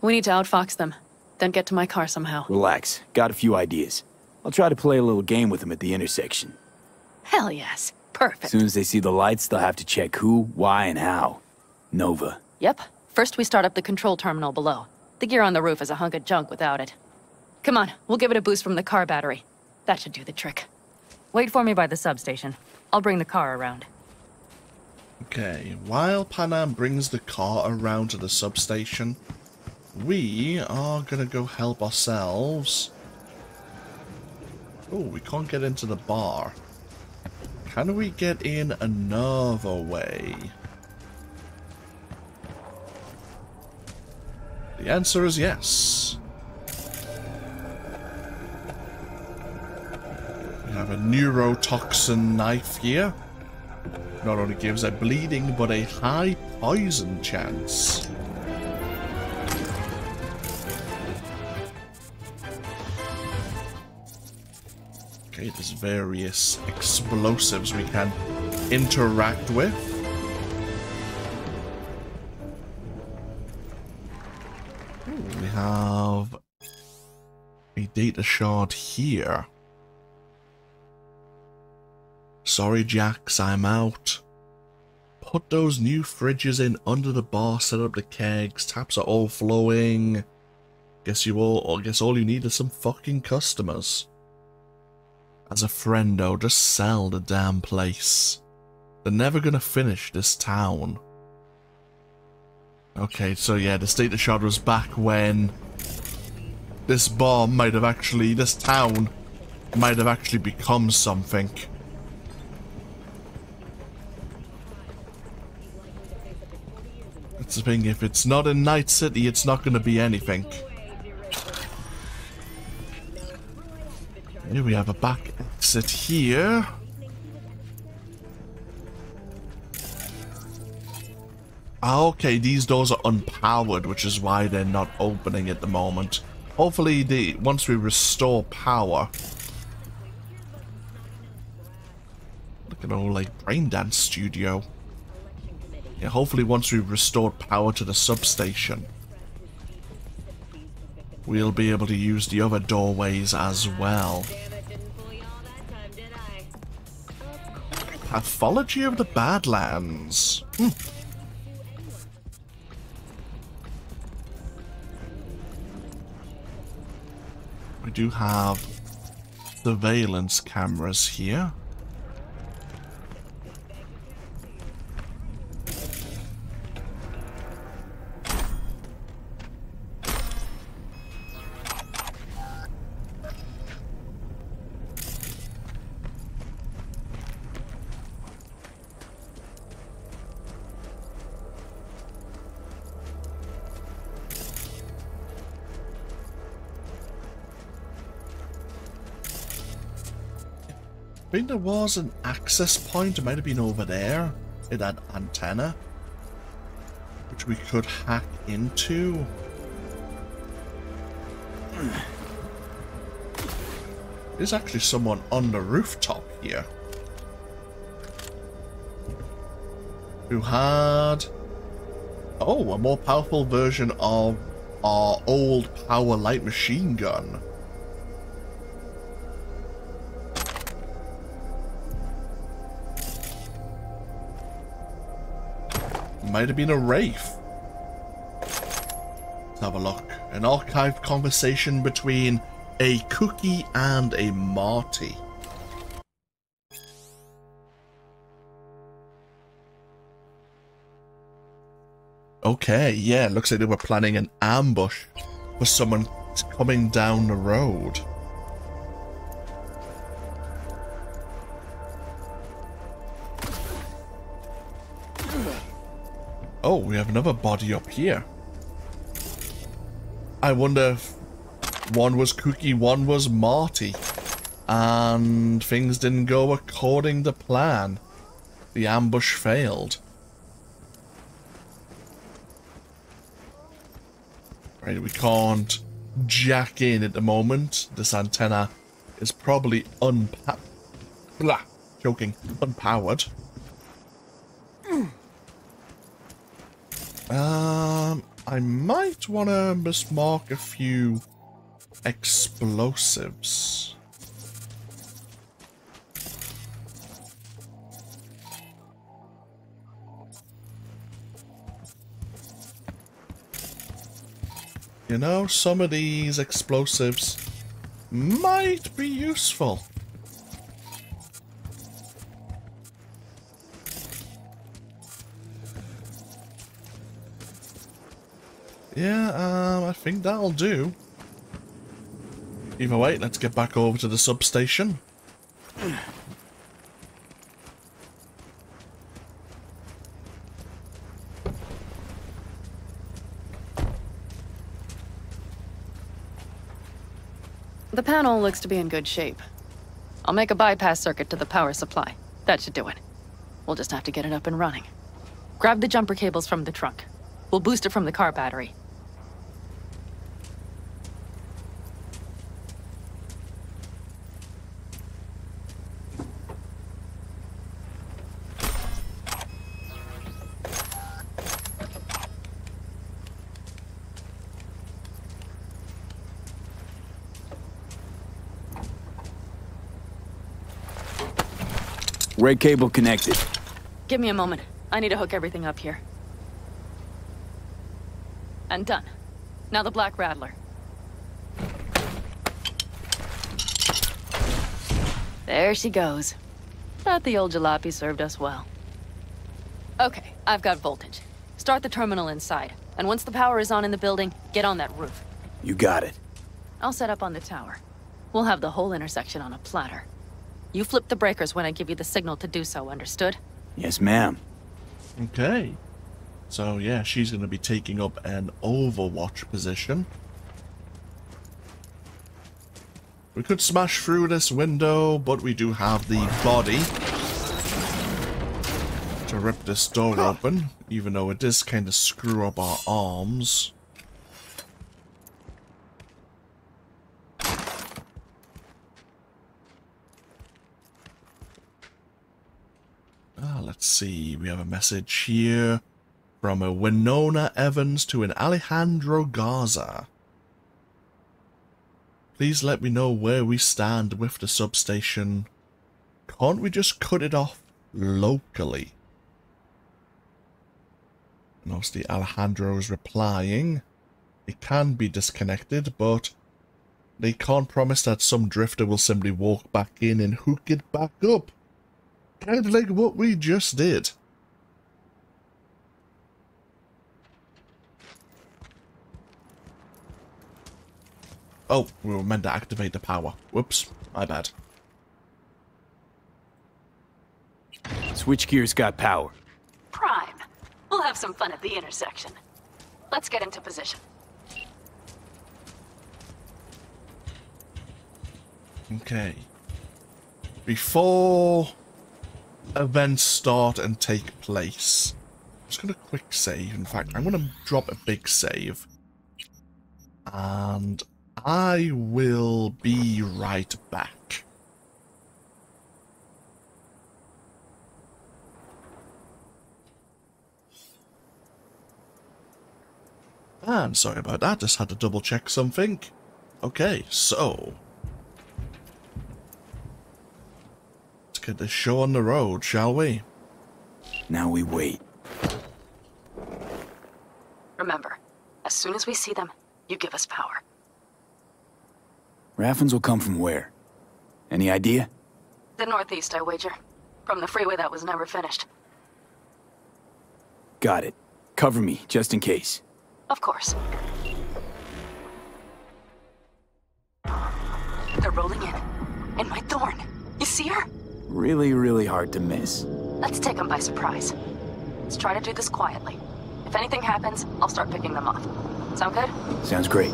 We need to outfox them, then get to my car somehow. Relax. Got a few ideas. I'll try to play a little game with them at the intersection. Hell yes. Perfect. As soon as they see the lights, they'll have to check who, why, and how. Nova. Yep. First we start up the control terminal below. The gear on the roof is a hunk of junk without it. Come on, we'll give it a boost from the car battery. That should do the trick. Wait for me by the substation. I'll bring the car around. Okay, while Panam brings the car around to the substation, we are gonna go help ourselves. Oh, we can't get into the bar. Can we get in another way? The answer is yes. We have a neurotoxin knife here. Not only gives a bleeding, but a high poison chance. Okay, there's various explosives we can interact with. We have a data shard here. Sorry, Jax, I'm out. Put those new fridges in under the bar, set up the kegs, taps are all flowing. Guess you all, I guess all you need is some fucking customers. As a friendo, just sell the damn place. They're never gonna finish this town. Okay, so yeah, the state of shard was back when this bomb might have actually, this town might have actually become something. That's the thing, if it's not in Night City, it's not gonna be anything. Here we have a back exit here. Okay, these doors are unpowered, which is why they're not opening at the moment. Hopefully, the once we restore power... Look at all, like, brain dance studio. Yeah, hopefully once we restore power to the substation, we'll be able to use the other doorways as well. Pathology of the Badlands. Hmm. We do have surveillance cameras here. Think there was an access point. It might have been over there. It had antenna. Which we could hack into. Hmm. There's actually someone on the rooftop here. Who had... Oh, a more powerful version of our old power light machine gun. Might have been a Wraith. Let's have a look. An archived conversation between a Cookie and a Marty. Okay, yeah, looks like they were planning an ambush for someone coming down the road. Oh, we have another body up here. I wonder if one was Cookie, one was Marty. And things didn't go according to plan. The ambush failed. Right, we can't jack in at the moment. This antenna is probably unpa- blah, joking, unpowered. I might want to mismark a few explosives. You know, some of these explosives might be useful. Yeah, um, I think that'll do. Either way, let's get back over to the substation. The panel looks to be in good shape. I'll make a bypass circuit to the power supply. That should do it. We'll just have to get it up and running. Grab the jumper cables from the trunk. We'll boost it from the car battery. Red cable connected. Give me a moment. I need to hook everything up here. And done. Now the Black Rattler. There she goes. Thought the old jalopy served us well. Okay, I've got voltage. Start the terminal inside. And once the power is on in the building, get on that roof. You got it. I'll set up on the tower. We'll have the whole intersection on a platter. You flip the breakers when I give you the signal to do so, understood? Yes, ma'am. Okay. So yeah, she's going to be taking up an overwatch position. We could smash through this window, but we do have the body to rip this door open, even though it does kind of screw up our arms. Ah, let's see. We have a message here from a Winona Evans to an Alejandro Garza. Please let me know where we stand with the substation. Can't we just cut it off locally? And obviously Alejandro is replying. It can be disconnected, but they can't promise that some drifter will simply walk back in and hook it back up. Kind of like what we just did. Oh, we were meant to activate the power. Whoops, my bad. Switchgear's got power. Prime. We'll have some fun at the intersection. Let's get into position. Okay. before events start and take place, I'm just going to quick save. In fact, I'm going to drop a big save. And I will be right back. And sorry about that, just had to double check something. Okay, so... get this show on the road, shall we? Now we wait. Remember, as soon as we see them, you give us power. Raffens will come from where? Any idea? The northeast, I wager. From the freeway that was never finished. Got it. Cover me, just in case. Of course. They're rolling in. And my thorn. You see her? Really, really hard to miss. Let's take them by surprise. Let's try to do this quietly. If anything happens, I'll start picking them off. Sound good? Sounds great.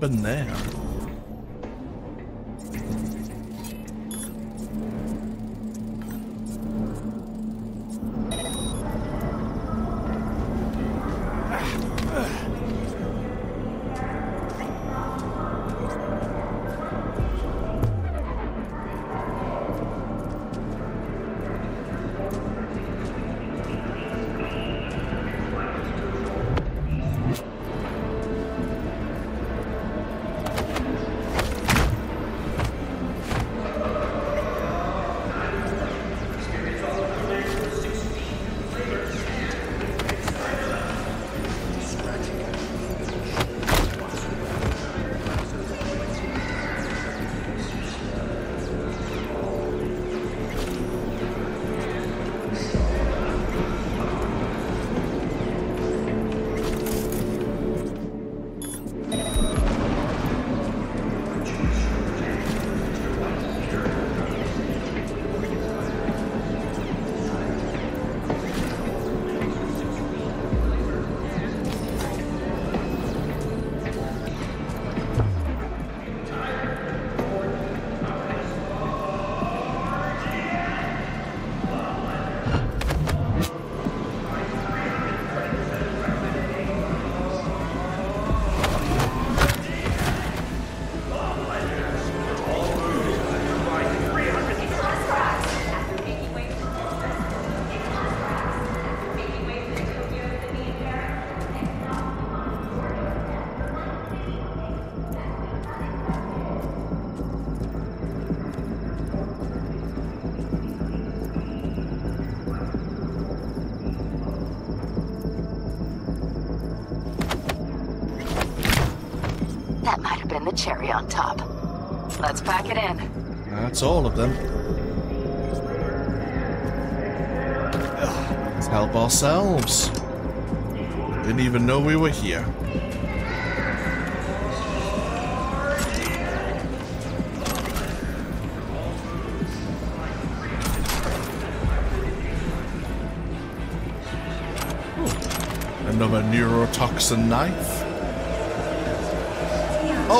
Happened there? On top. Let's pack it in. That's all of them. Let's help ourselves. Didn't even know we were here. Ooh, Another neurotoxin knife.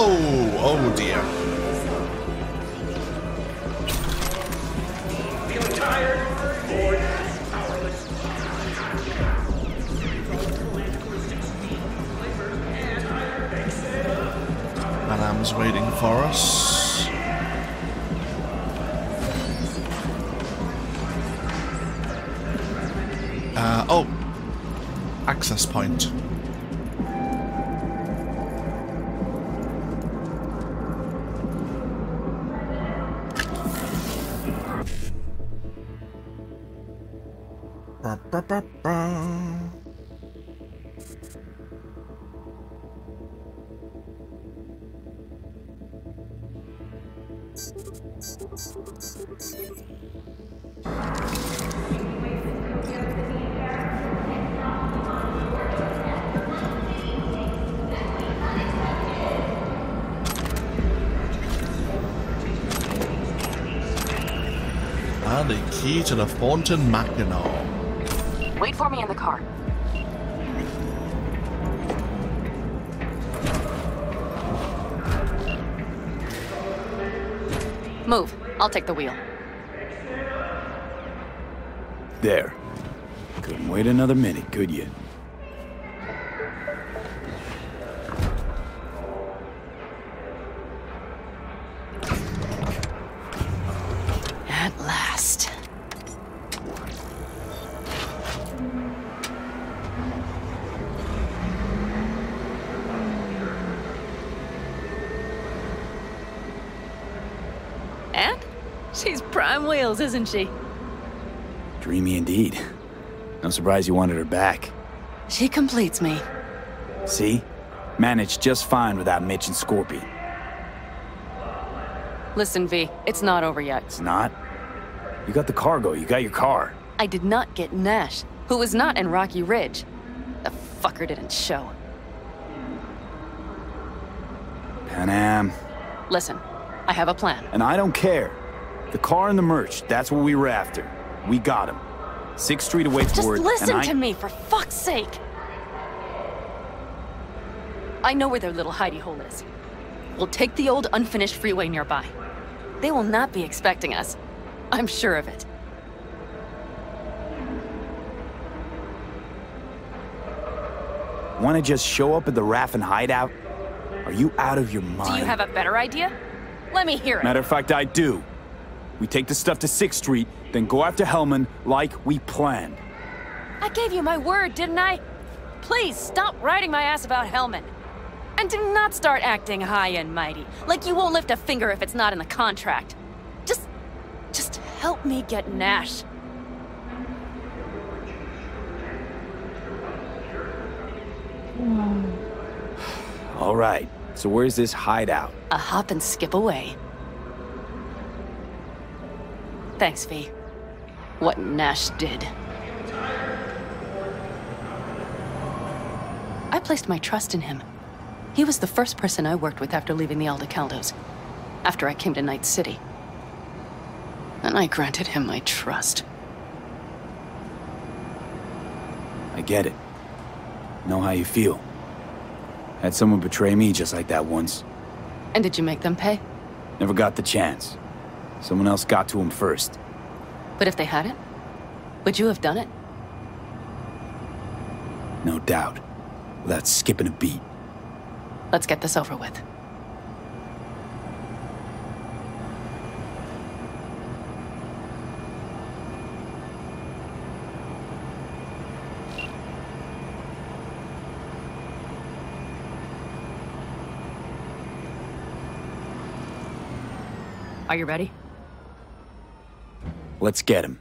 Oh, oh dear. Key to the Thorton Mackinaw. Wait for me in the car. Move. I'll take the wheel. There. Couldn't wait another minute, could you? Isn't she? Dreamy indeed. No surprise you wanted her back. She completes me. See? Managed just fine without Mitch and Scorpion. Listen, V, it's not over yet. It's not? You got the cargo, you got your car. I did not get Nash, who was not in Rocky Ridge. The fucker didn't show. Panam. Listen, I have a plan. And I don't care. The car and the merch, that's what we were after. We got him. Sixth Street awaits Just listen I... to me, for fuck's sake! I know where their little hidey hole is. We'll take the old unfinished freeway nearby. They will not be expecting us. I'm sure of it. Want to just show up at the Raffen hideout? Are you out of your mind? Do you have a better idea? Let me hear it. Matter of fact, I do. We take the stuff to 6th Street, then go after Hellman like we planned. I gave you my word, didn't I? Please stop riding my ass about Hellman. And do not start acting high and mighty, like you won't lift a finger if it's not in the contract. Just, just help me get Nash. All right, so where's this hideout? A hop and skip away. Thanks, V. What Nash did. I placed my trust in him. He was the first person I worked with after leaving the Aldecaldos, after I came to Night City. And I granted him my trust. I get it. Know how you feel. Had someone betray me just like that once. And did you make them pay? Never got the chance. Someone else got to him first. But if they hadn't, would you have done it? No doubt. Without skipping a beat. Let's get this over with. Are you ready? Let's get him.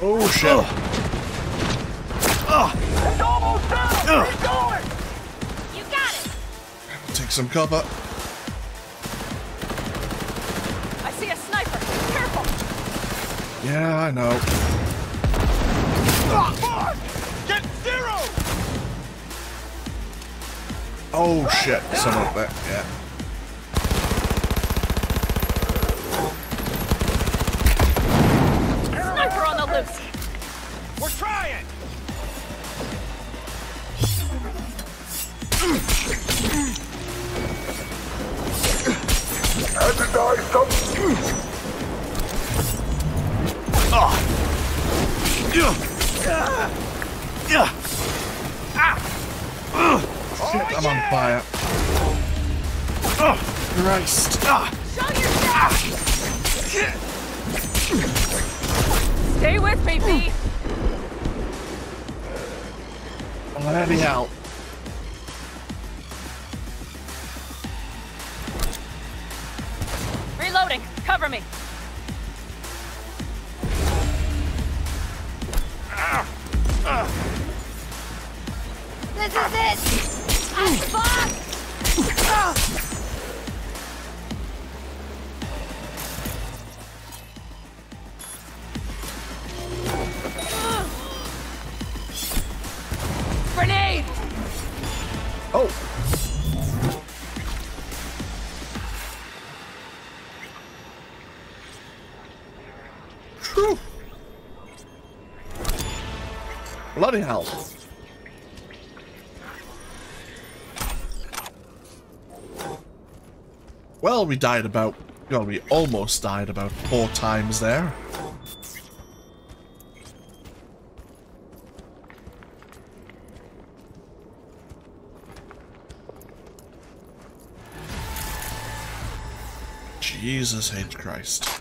Oh, yeah! I want to rid myself of a bitch like you who's got something to do! Shut up! Oh shit. It's almost down! Keep going! You got it! Take some cover. I see a sniper! Careful! Yeah, I know. Ah! Get zero! Oh shit, someone up there. Yeah. Well, we died about... Well, we almost died about four times there. Jesus H. Christ.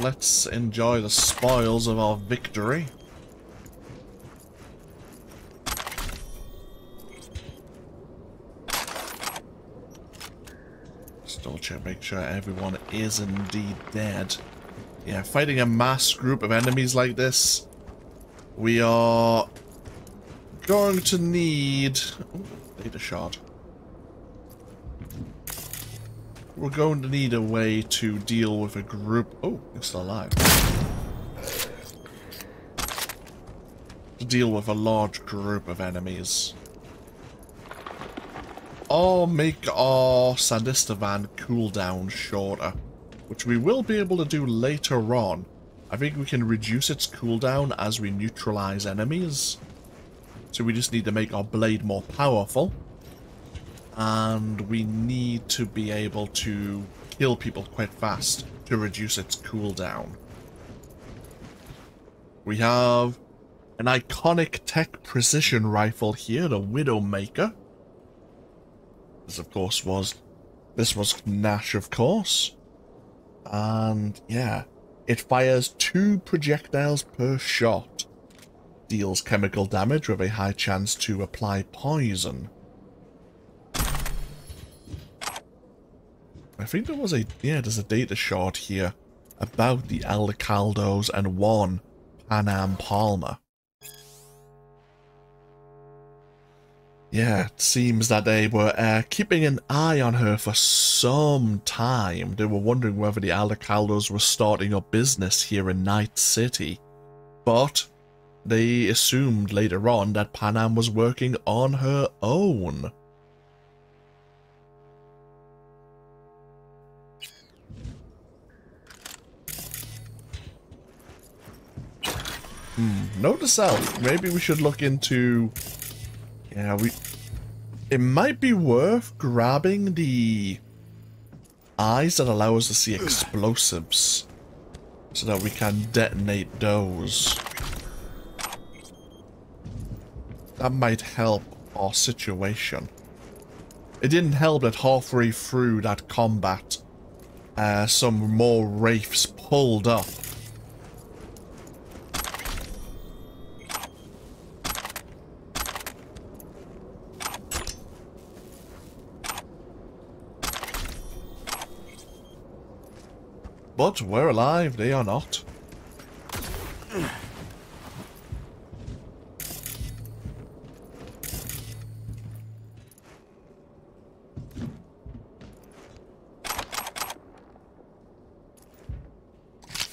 Let's enjoy the spoils of our victory. Still check, make sure everyone is indeed dead. Yeah, fighting a mass group of enemies like this, we are going to need... Oh, data shard. We're going to need a way to deal with a group... Oh, it's still alive. To deal with a large group of enemies. Or make our Sandevistan cooldown shorter. Which we will be able to do later on. I think we can reduce its cooldown as we neutralize enemies. So we just need to make our blade more powerful. And we need to be able to kill people quite fast to reduce its cooldown. We have an iconic tech precision rifle here, the Widowmaker. This, of course, was... This was Nash, of course. And, yeah. It fires two projectiles per shot. Deals chemical damage with a high chance to apply poison. I think there was a... Yeah, there's a data shard here about the Aldecaldos and one Panam Palmer. Yeah, it seems that they were uh, keeping an eye on her for some time. They were wondering whether the Aldecaldos were starting up business here in Night City. But they assumed later on that Panam was working on her own. Hmm, note to self, maybe we should look into... Yeah, we... It might be worth grabbing the eyes that allow us to see explosives so that we can detonate those. That might help our situation. It didn't help that halfway through that combat, uh, some more wraiths pulled up. But we're alive, they are not.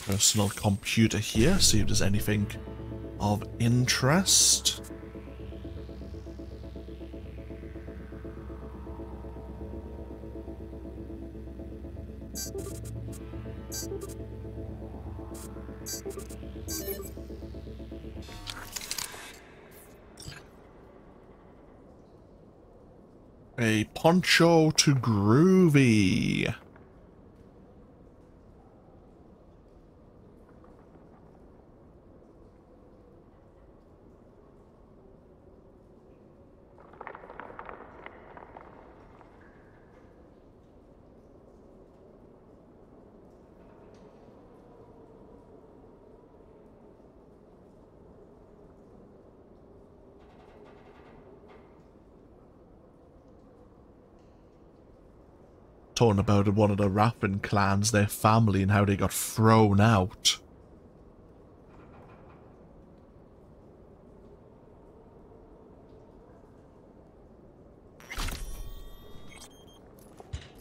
Personal computer here, see if there's anything of interest. A poncho to groovy. Talking about one of the Raffen clans, their family, and how they got thrown out.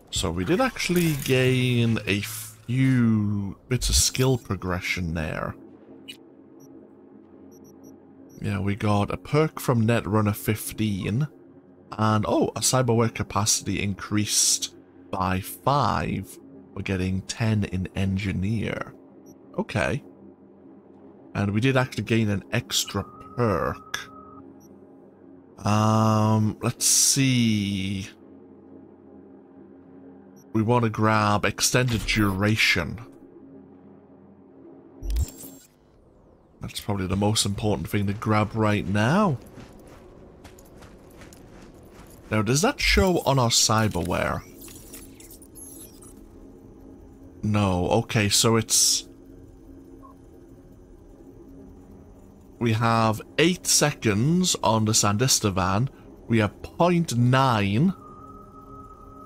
So we did actually gain a few bits of skill progression there. Yeah, we got a perk from Netrunner 15, and oh, a cyberware capacity increased by 5, we're getting 10 in engineer. Okay. And we did actually gain an extra perk. Um, let's see. We want to grab extended duration. That's probably the most important thing to grab right now. Now, does that show on our cyberware? No, okay, so it's... We have 8 seconds on the Sandevistan. We have 0.9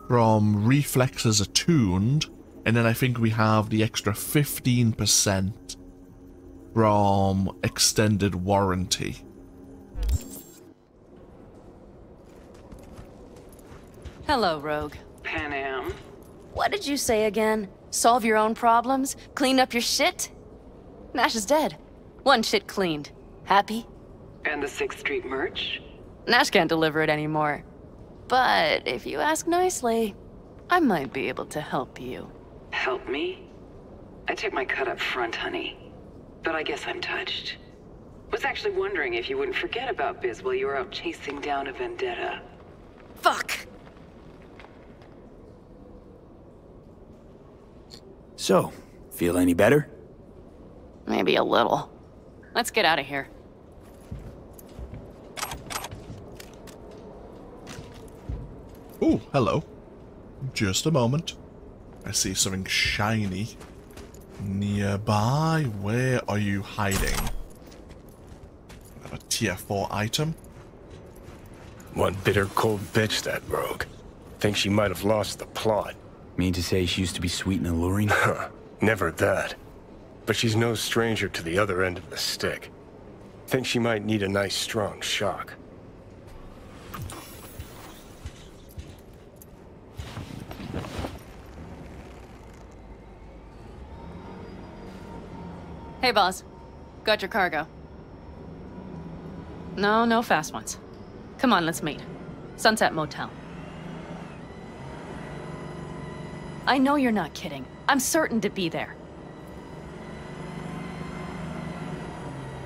from reflexes attuned. And then I think we have the extra 15% from extended warranty. Hello, Rogue. Panam. What did you say again? Solve your own problems? Clean up your shit? Nash is dead. One shit cleaned. Happy? And the 6th Street merch? Nash can't deliver it anymore. But if you ask nicely, I might be able to help you. Help me? I took my cut up front, honey. But I guess I'm touched. Was actually wondering if you wouldn't forget about Biz while you were out chasing down a vendetta. Fuck! So, feel any better? Maybe a little. Let's get out of here. Oh, hello. Just a moment. I see something shiny. Nearby, where are you hiding? A tier 4 item? One bitter cold bitch, that rogue. Think she might have lost the plot. Mean to say she used to be sweet and alluring? Huh, never that. But she's no stranger to the other end of the stick. Think she might need a nice strong shock. Hey, boss. Got your cargo. No, no fast ones. Come on, let's meet. Sunset Motel. I know you're not kidding. I'm certain to be there.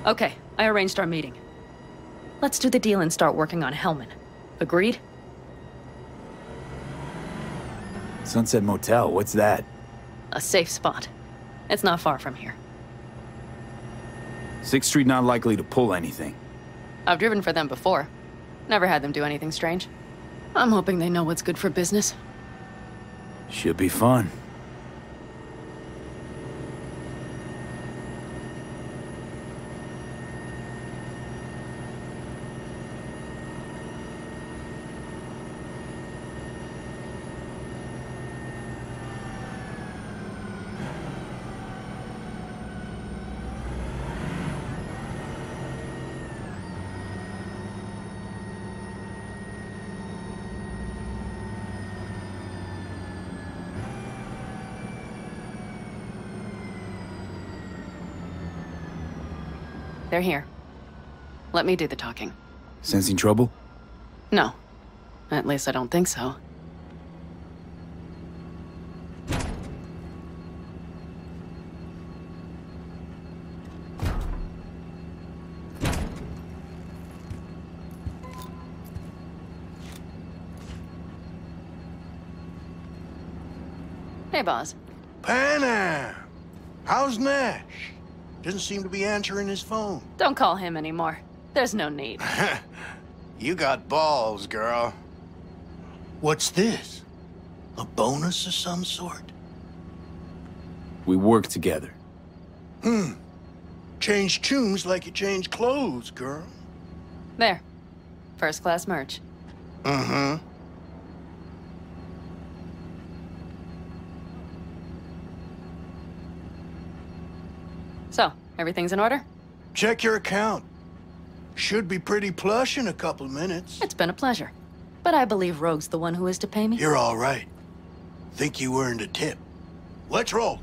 Okay, I arranged our meeting. Let's do the deal and start working on Hellman. Agreed? Sunset Motel, what's that? A safe spot. It's not far from here. Sixth Street not likely to pull anything. I've driven for them before. Never had them do anything strange. I'm hoping they know what's good for business. Should be fun. They're here. Let me do the talking. Sensing trouble? No. At least I don't think so. Hey, boss. Panam! How's Nash? Doesn't seem to be answering his phone. Don't call him anymore. There's no need. You got balls, girl. What's this? A bonus of some sort? We work together. Hmm. Change tunes like you change clothes, girl. There. First class merch. Uh-huh. So, everything's in order? Check your account. Should be pretty plush in a couple minutes. It's been a pleasure. But I believe Rogue's the one who is to pay me. You're all right. Think you earned a tip. Let's roll.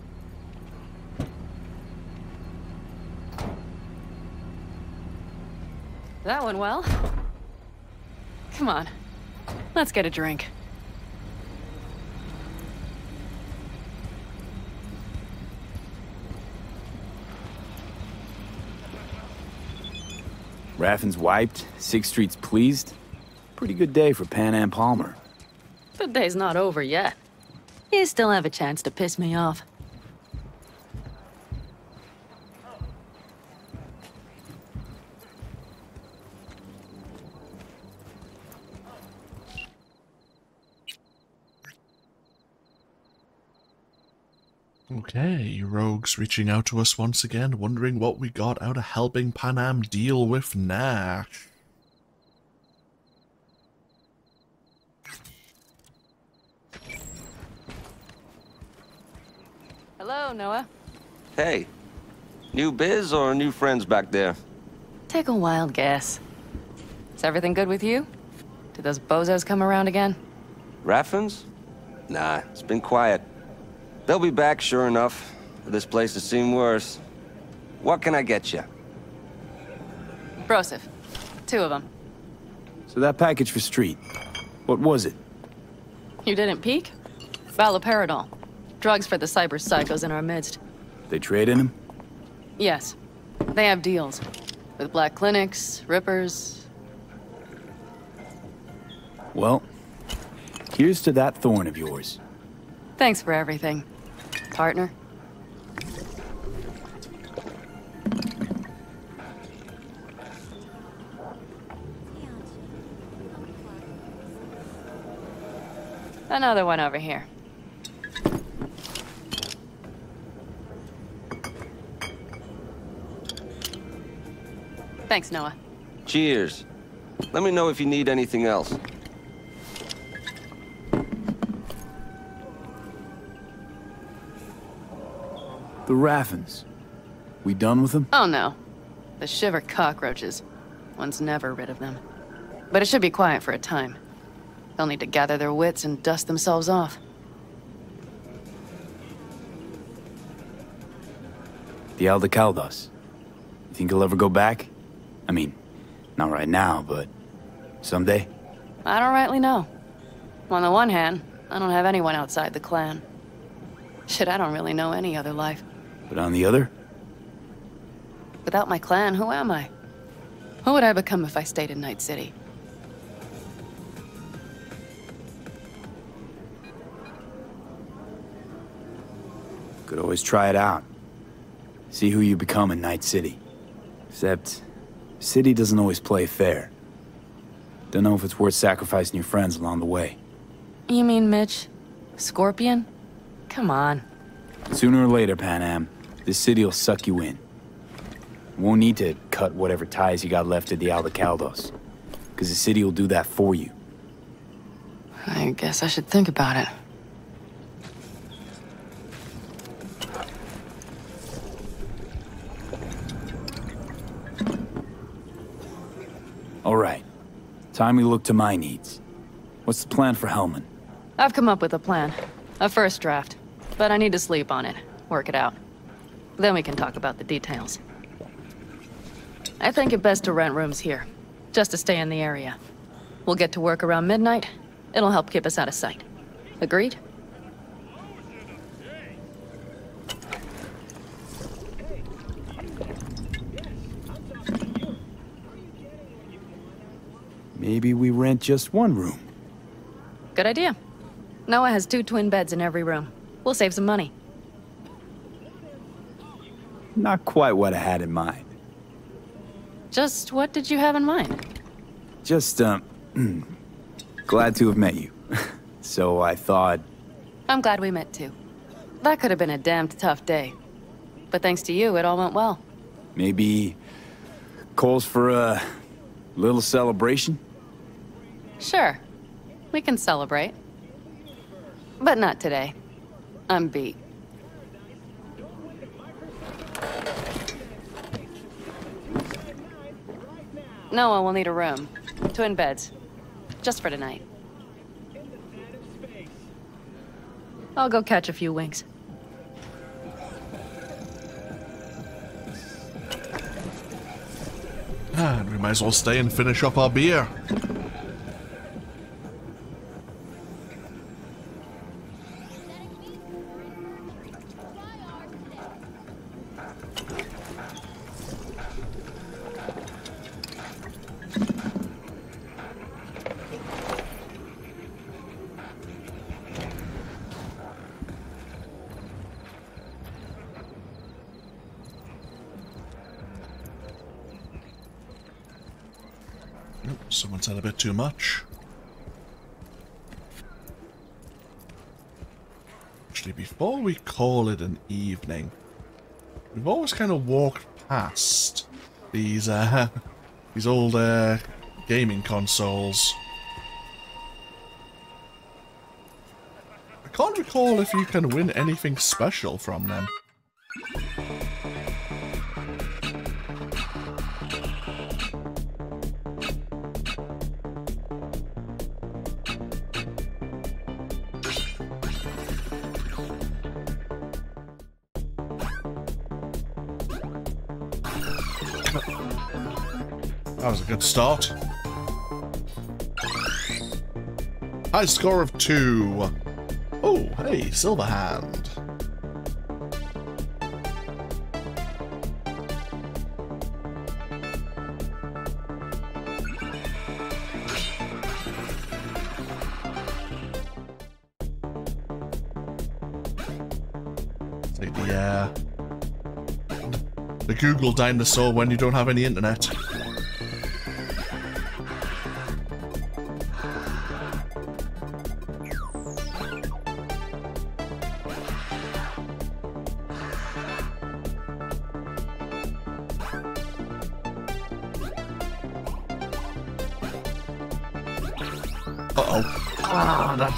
That went well. Come on. Let's get a drink. Raffen's wiped, Sixth Street's pleased. Pretty good day for Panam Palmer. The day's not over yet. You still have a chance to piss me off. Okay, Rogue's reaching out to us once again, wondering what we got out of helping Panam deal with Nash. Hello, Noah. Hey, new biz or new friends back there? Take a wild guess. Is everything good with you? Did those bozos come around again? Raffens? Nah, it's been quiet. They'll be back, sure enough. This place has seen worse. What can I get you? Broseph. Two of them. So that package for Street, what was it? You didn't peek? Valoperidol. Drugs for the cyber psychos in our midst. They trade in them? Yes. They have deals. With black clinics, rippers. Well, here's to that thorn of yours. Thanks for everything. Partner. Another one over here. Thanks, Noah. Cheers. Let me know if you need anything else. The Raffens. We done with them? Oh no. The shiver cockroaches. One's never rid of them. But it should be quiet for a time. They'll need to gather their wits and dust themselves off. The Aldecaldos. You think he'll ever go back? I mean, not right now, but someday? I don't rightly know. On the one hand, I don't have anyone outside the clan. Shit, I don't really know any other life. But on the other? Without my clan, who am I? Who would I become if I stayed in Night City? Could always try it out. See who you become in Night City. Except, City doesn't always play fair. Don't know if it's worth sacrificing your friends along the way. You mean Mitch? Scorpion? Come on. Sooner or later, Panam, this city will suck you in. Won't need to cut whatever ties you got left to the Aldecaldos. Because the city will do that for you. I guess I should think about it. All right. Time we look to my needs. What's the plan for Hellman? I've come up with a plan. A first draft. But I need to sleep on it. Work it out. Then we can talk about the details. I think it best to rent rooms here. Just to stay in the area. We'll get to work around midnight. It'll help keep us out of sight. Agreed? Maybe we rent just one room. Good idea. Noah has two twin beds in every room. We'll save some money. Not quite what I had in mind. Just what did you have in mind? Just, um, glad to have met you. so I thought, I'm glad we met too. That could have been a damned tough day. But thanks to you, it all went well. maybe calls for a little celebration? Sure. We can celebrate. But not today. I'm beat. Noah will need a room. Twin beds. Just for tonight. I'll go catch a few winks. And we might as well stay and finish up our beer. Someone's had a bit too much. Actually, before we call it an evening, we've always kind of walked past these uh, these old uh, gaming consoles. I can't recall if you can win anything special from them. Start. High score of two. Oh, hey, Silverhand. Take the, uh, the Google dinosaur when you don't have any internet.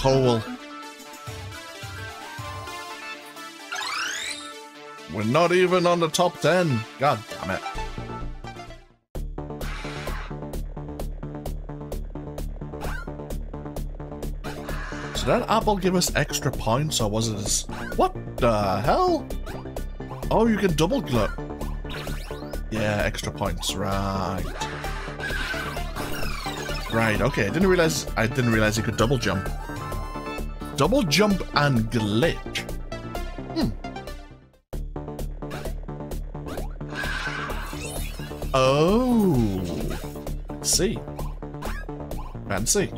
Hole. We're not even on the top 10. God damn it. Did that apple give us extra points or was it as... What the hell? Oh, you can double glut. Yeah, extra points, right. Right, okay, I didn't realize I didn't realize you could double jump. Double jump and glitch. Hmm. Oh. See. Fancy.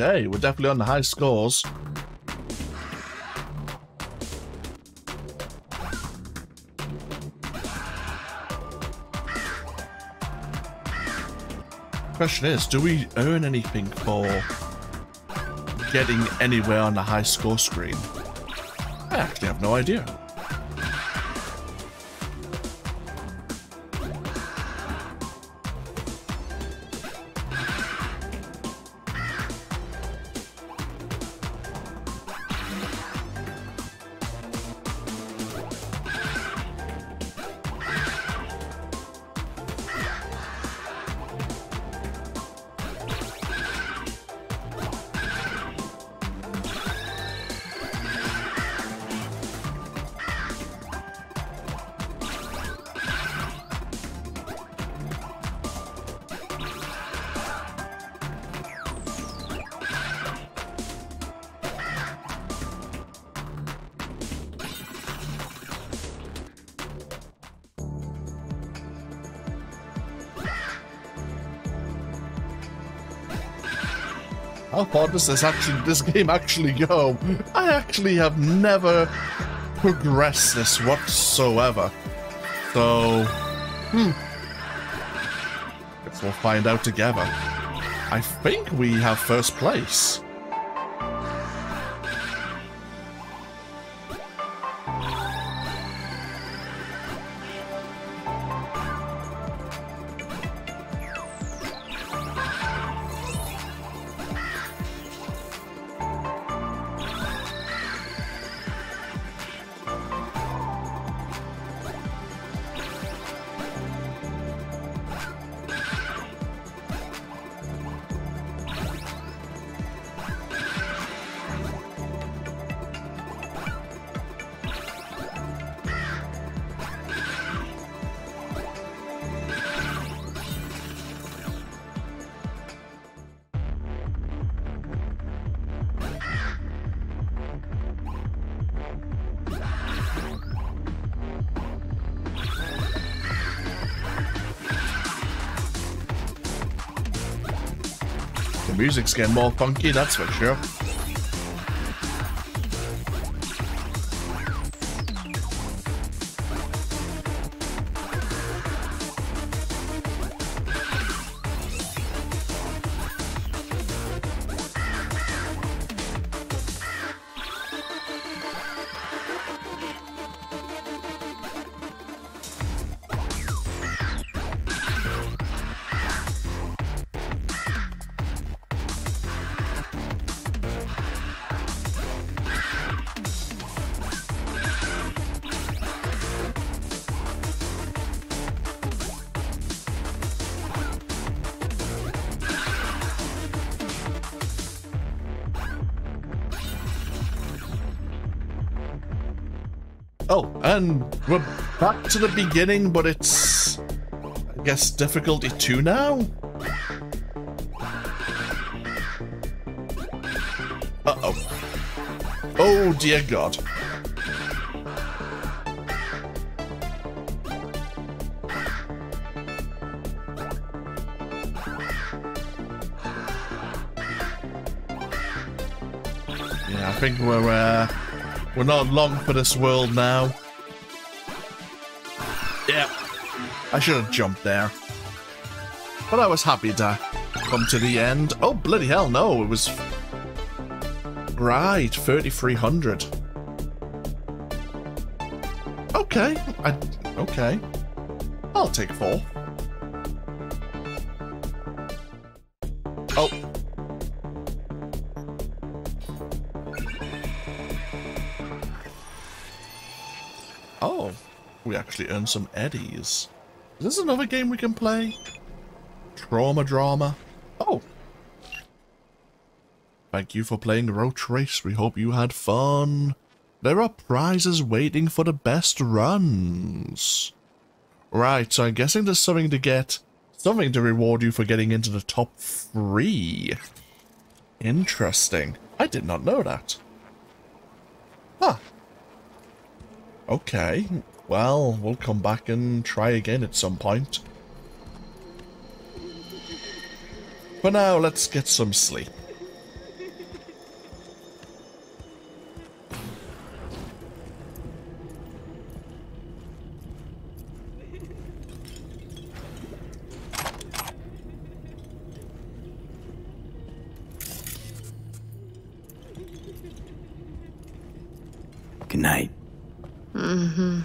Okay, we're definitely on the high scores. Question is, do we earn anything for getting anywhere on the high score screen? I actually have no idea. Does this actually this game actually go? I actually have never progressed this whatsoever. So hmm. Guess we'll find out together. I think we have first place. Music's getting more funky, that's for sure. And we're back to the beginning, but it's, I guess, difficulty 2 now? Uh-oh. Oh, dear God. Yeah, I think we're, uh, we're not long for this world now. I should have jumped there. But I was happy to come to the end. Oh, bloody hell, no, it was... Right, 3,300. Okay, I... Okay. I'll take four. Oh. Oh, we actually earned some eddies. Is this another game we can play? Trauma drama. Oh. Thank you for playing Roach Race. We hope you had fun. There are prizes waiting for the best runs. Right, so I'm guessing there's something to get. Something to reward you for getting into the top three. Interesting. I did not know that. Huh. Okay. Well, we'll come back and try again at some point. For now, let's get some sleep. Good night. Mm-hmm.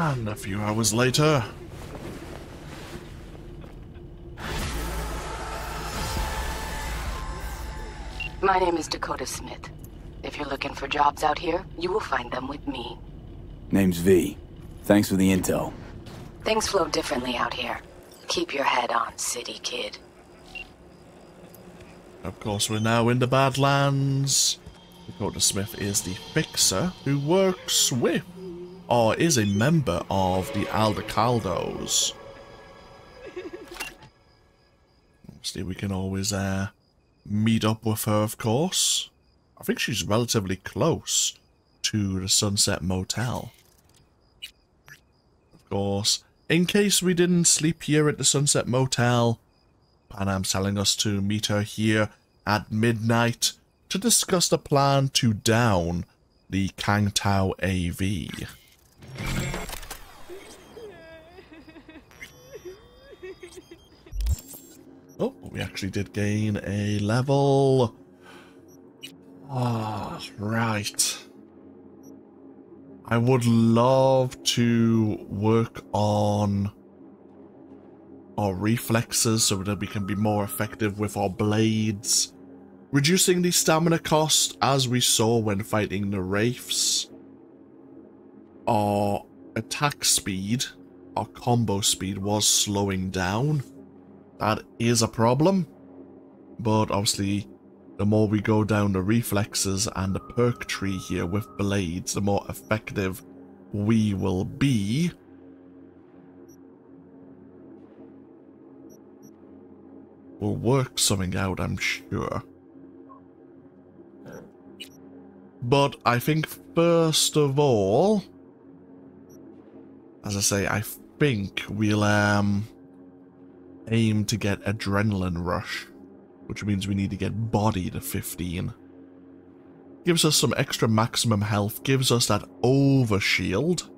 Ah, and a few hours later. My name is Dakota Smith. If you're looking for jobs out here, you will find them with me. Name's V. Thanks for the intel. Things flow differently out here. Keep your head on, city kid. Of course, we're now in the Badlands. Dakota Smith is the fixer who works with, or is a member of the Aldecaldos. Obviously, we can always uh, meet up with her, of course. I think she's relatively close to the Sunset Motel. Of course, in case we didn't sleep here at the Sunset Motel, Panam's telling us to meet her here at midnight to discuss the plan to down the Kang Tao AV. Oh, we actually did gain a level. Ah, right. I would love to work on our reflexes so that we can be more effective with our blades. Reducing the stamina cost, as we saw when fighting the Wraiths. Our attack speed, our combo speed was slowing down. That is a problem. But obviously, the more we go down the reflexes and the perk tree here with blades, the more effective we will be. We'll work something out, I'm sure. But I think first of all, as I say, I think we'll um aim to get adrenaline rush, which means we need to get body to 15. Gives us some extra maximum health, gives us that over shield.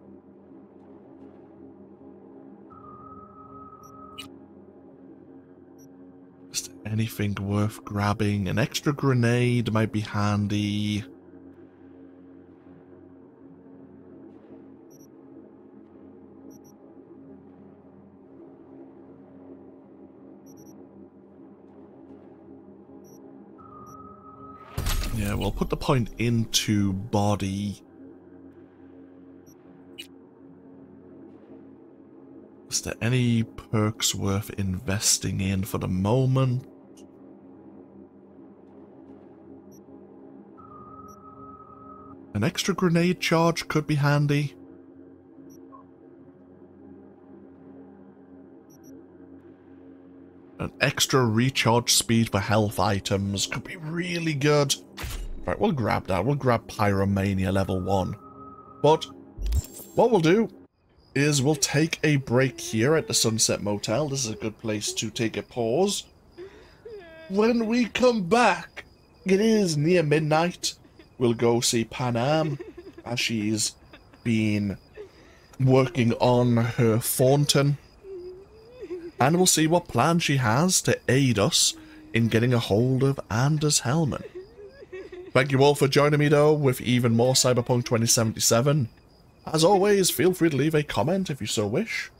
Just anything worth grabbing. An extra grenade might be handy. Yeah, we'll put the point into body. Is there any perks worth investing in for the moment? An extra grenade charge could be handy. An extra recharge speed for health items could be really good. Right, we'll grab that. We'll grab Pyromania level 1. But what we'll do is we'll take a break here at the Sunset Motel. This is a good place to take a pause. When we come back, it is near midnight. We'll go see Panam as she's been working on her Thorton. And we'll see what plan she has to aid us in getting a hold of Anders Hellman. Thank you all for joining me though with even more Cyberpunk 2077. As always, feel free to leave a comment if you so wish,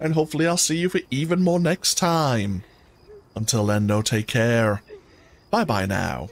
and hopefully I'll see you for even more next time. Until then, no, take care. Bye bye now.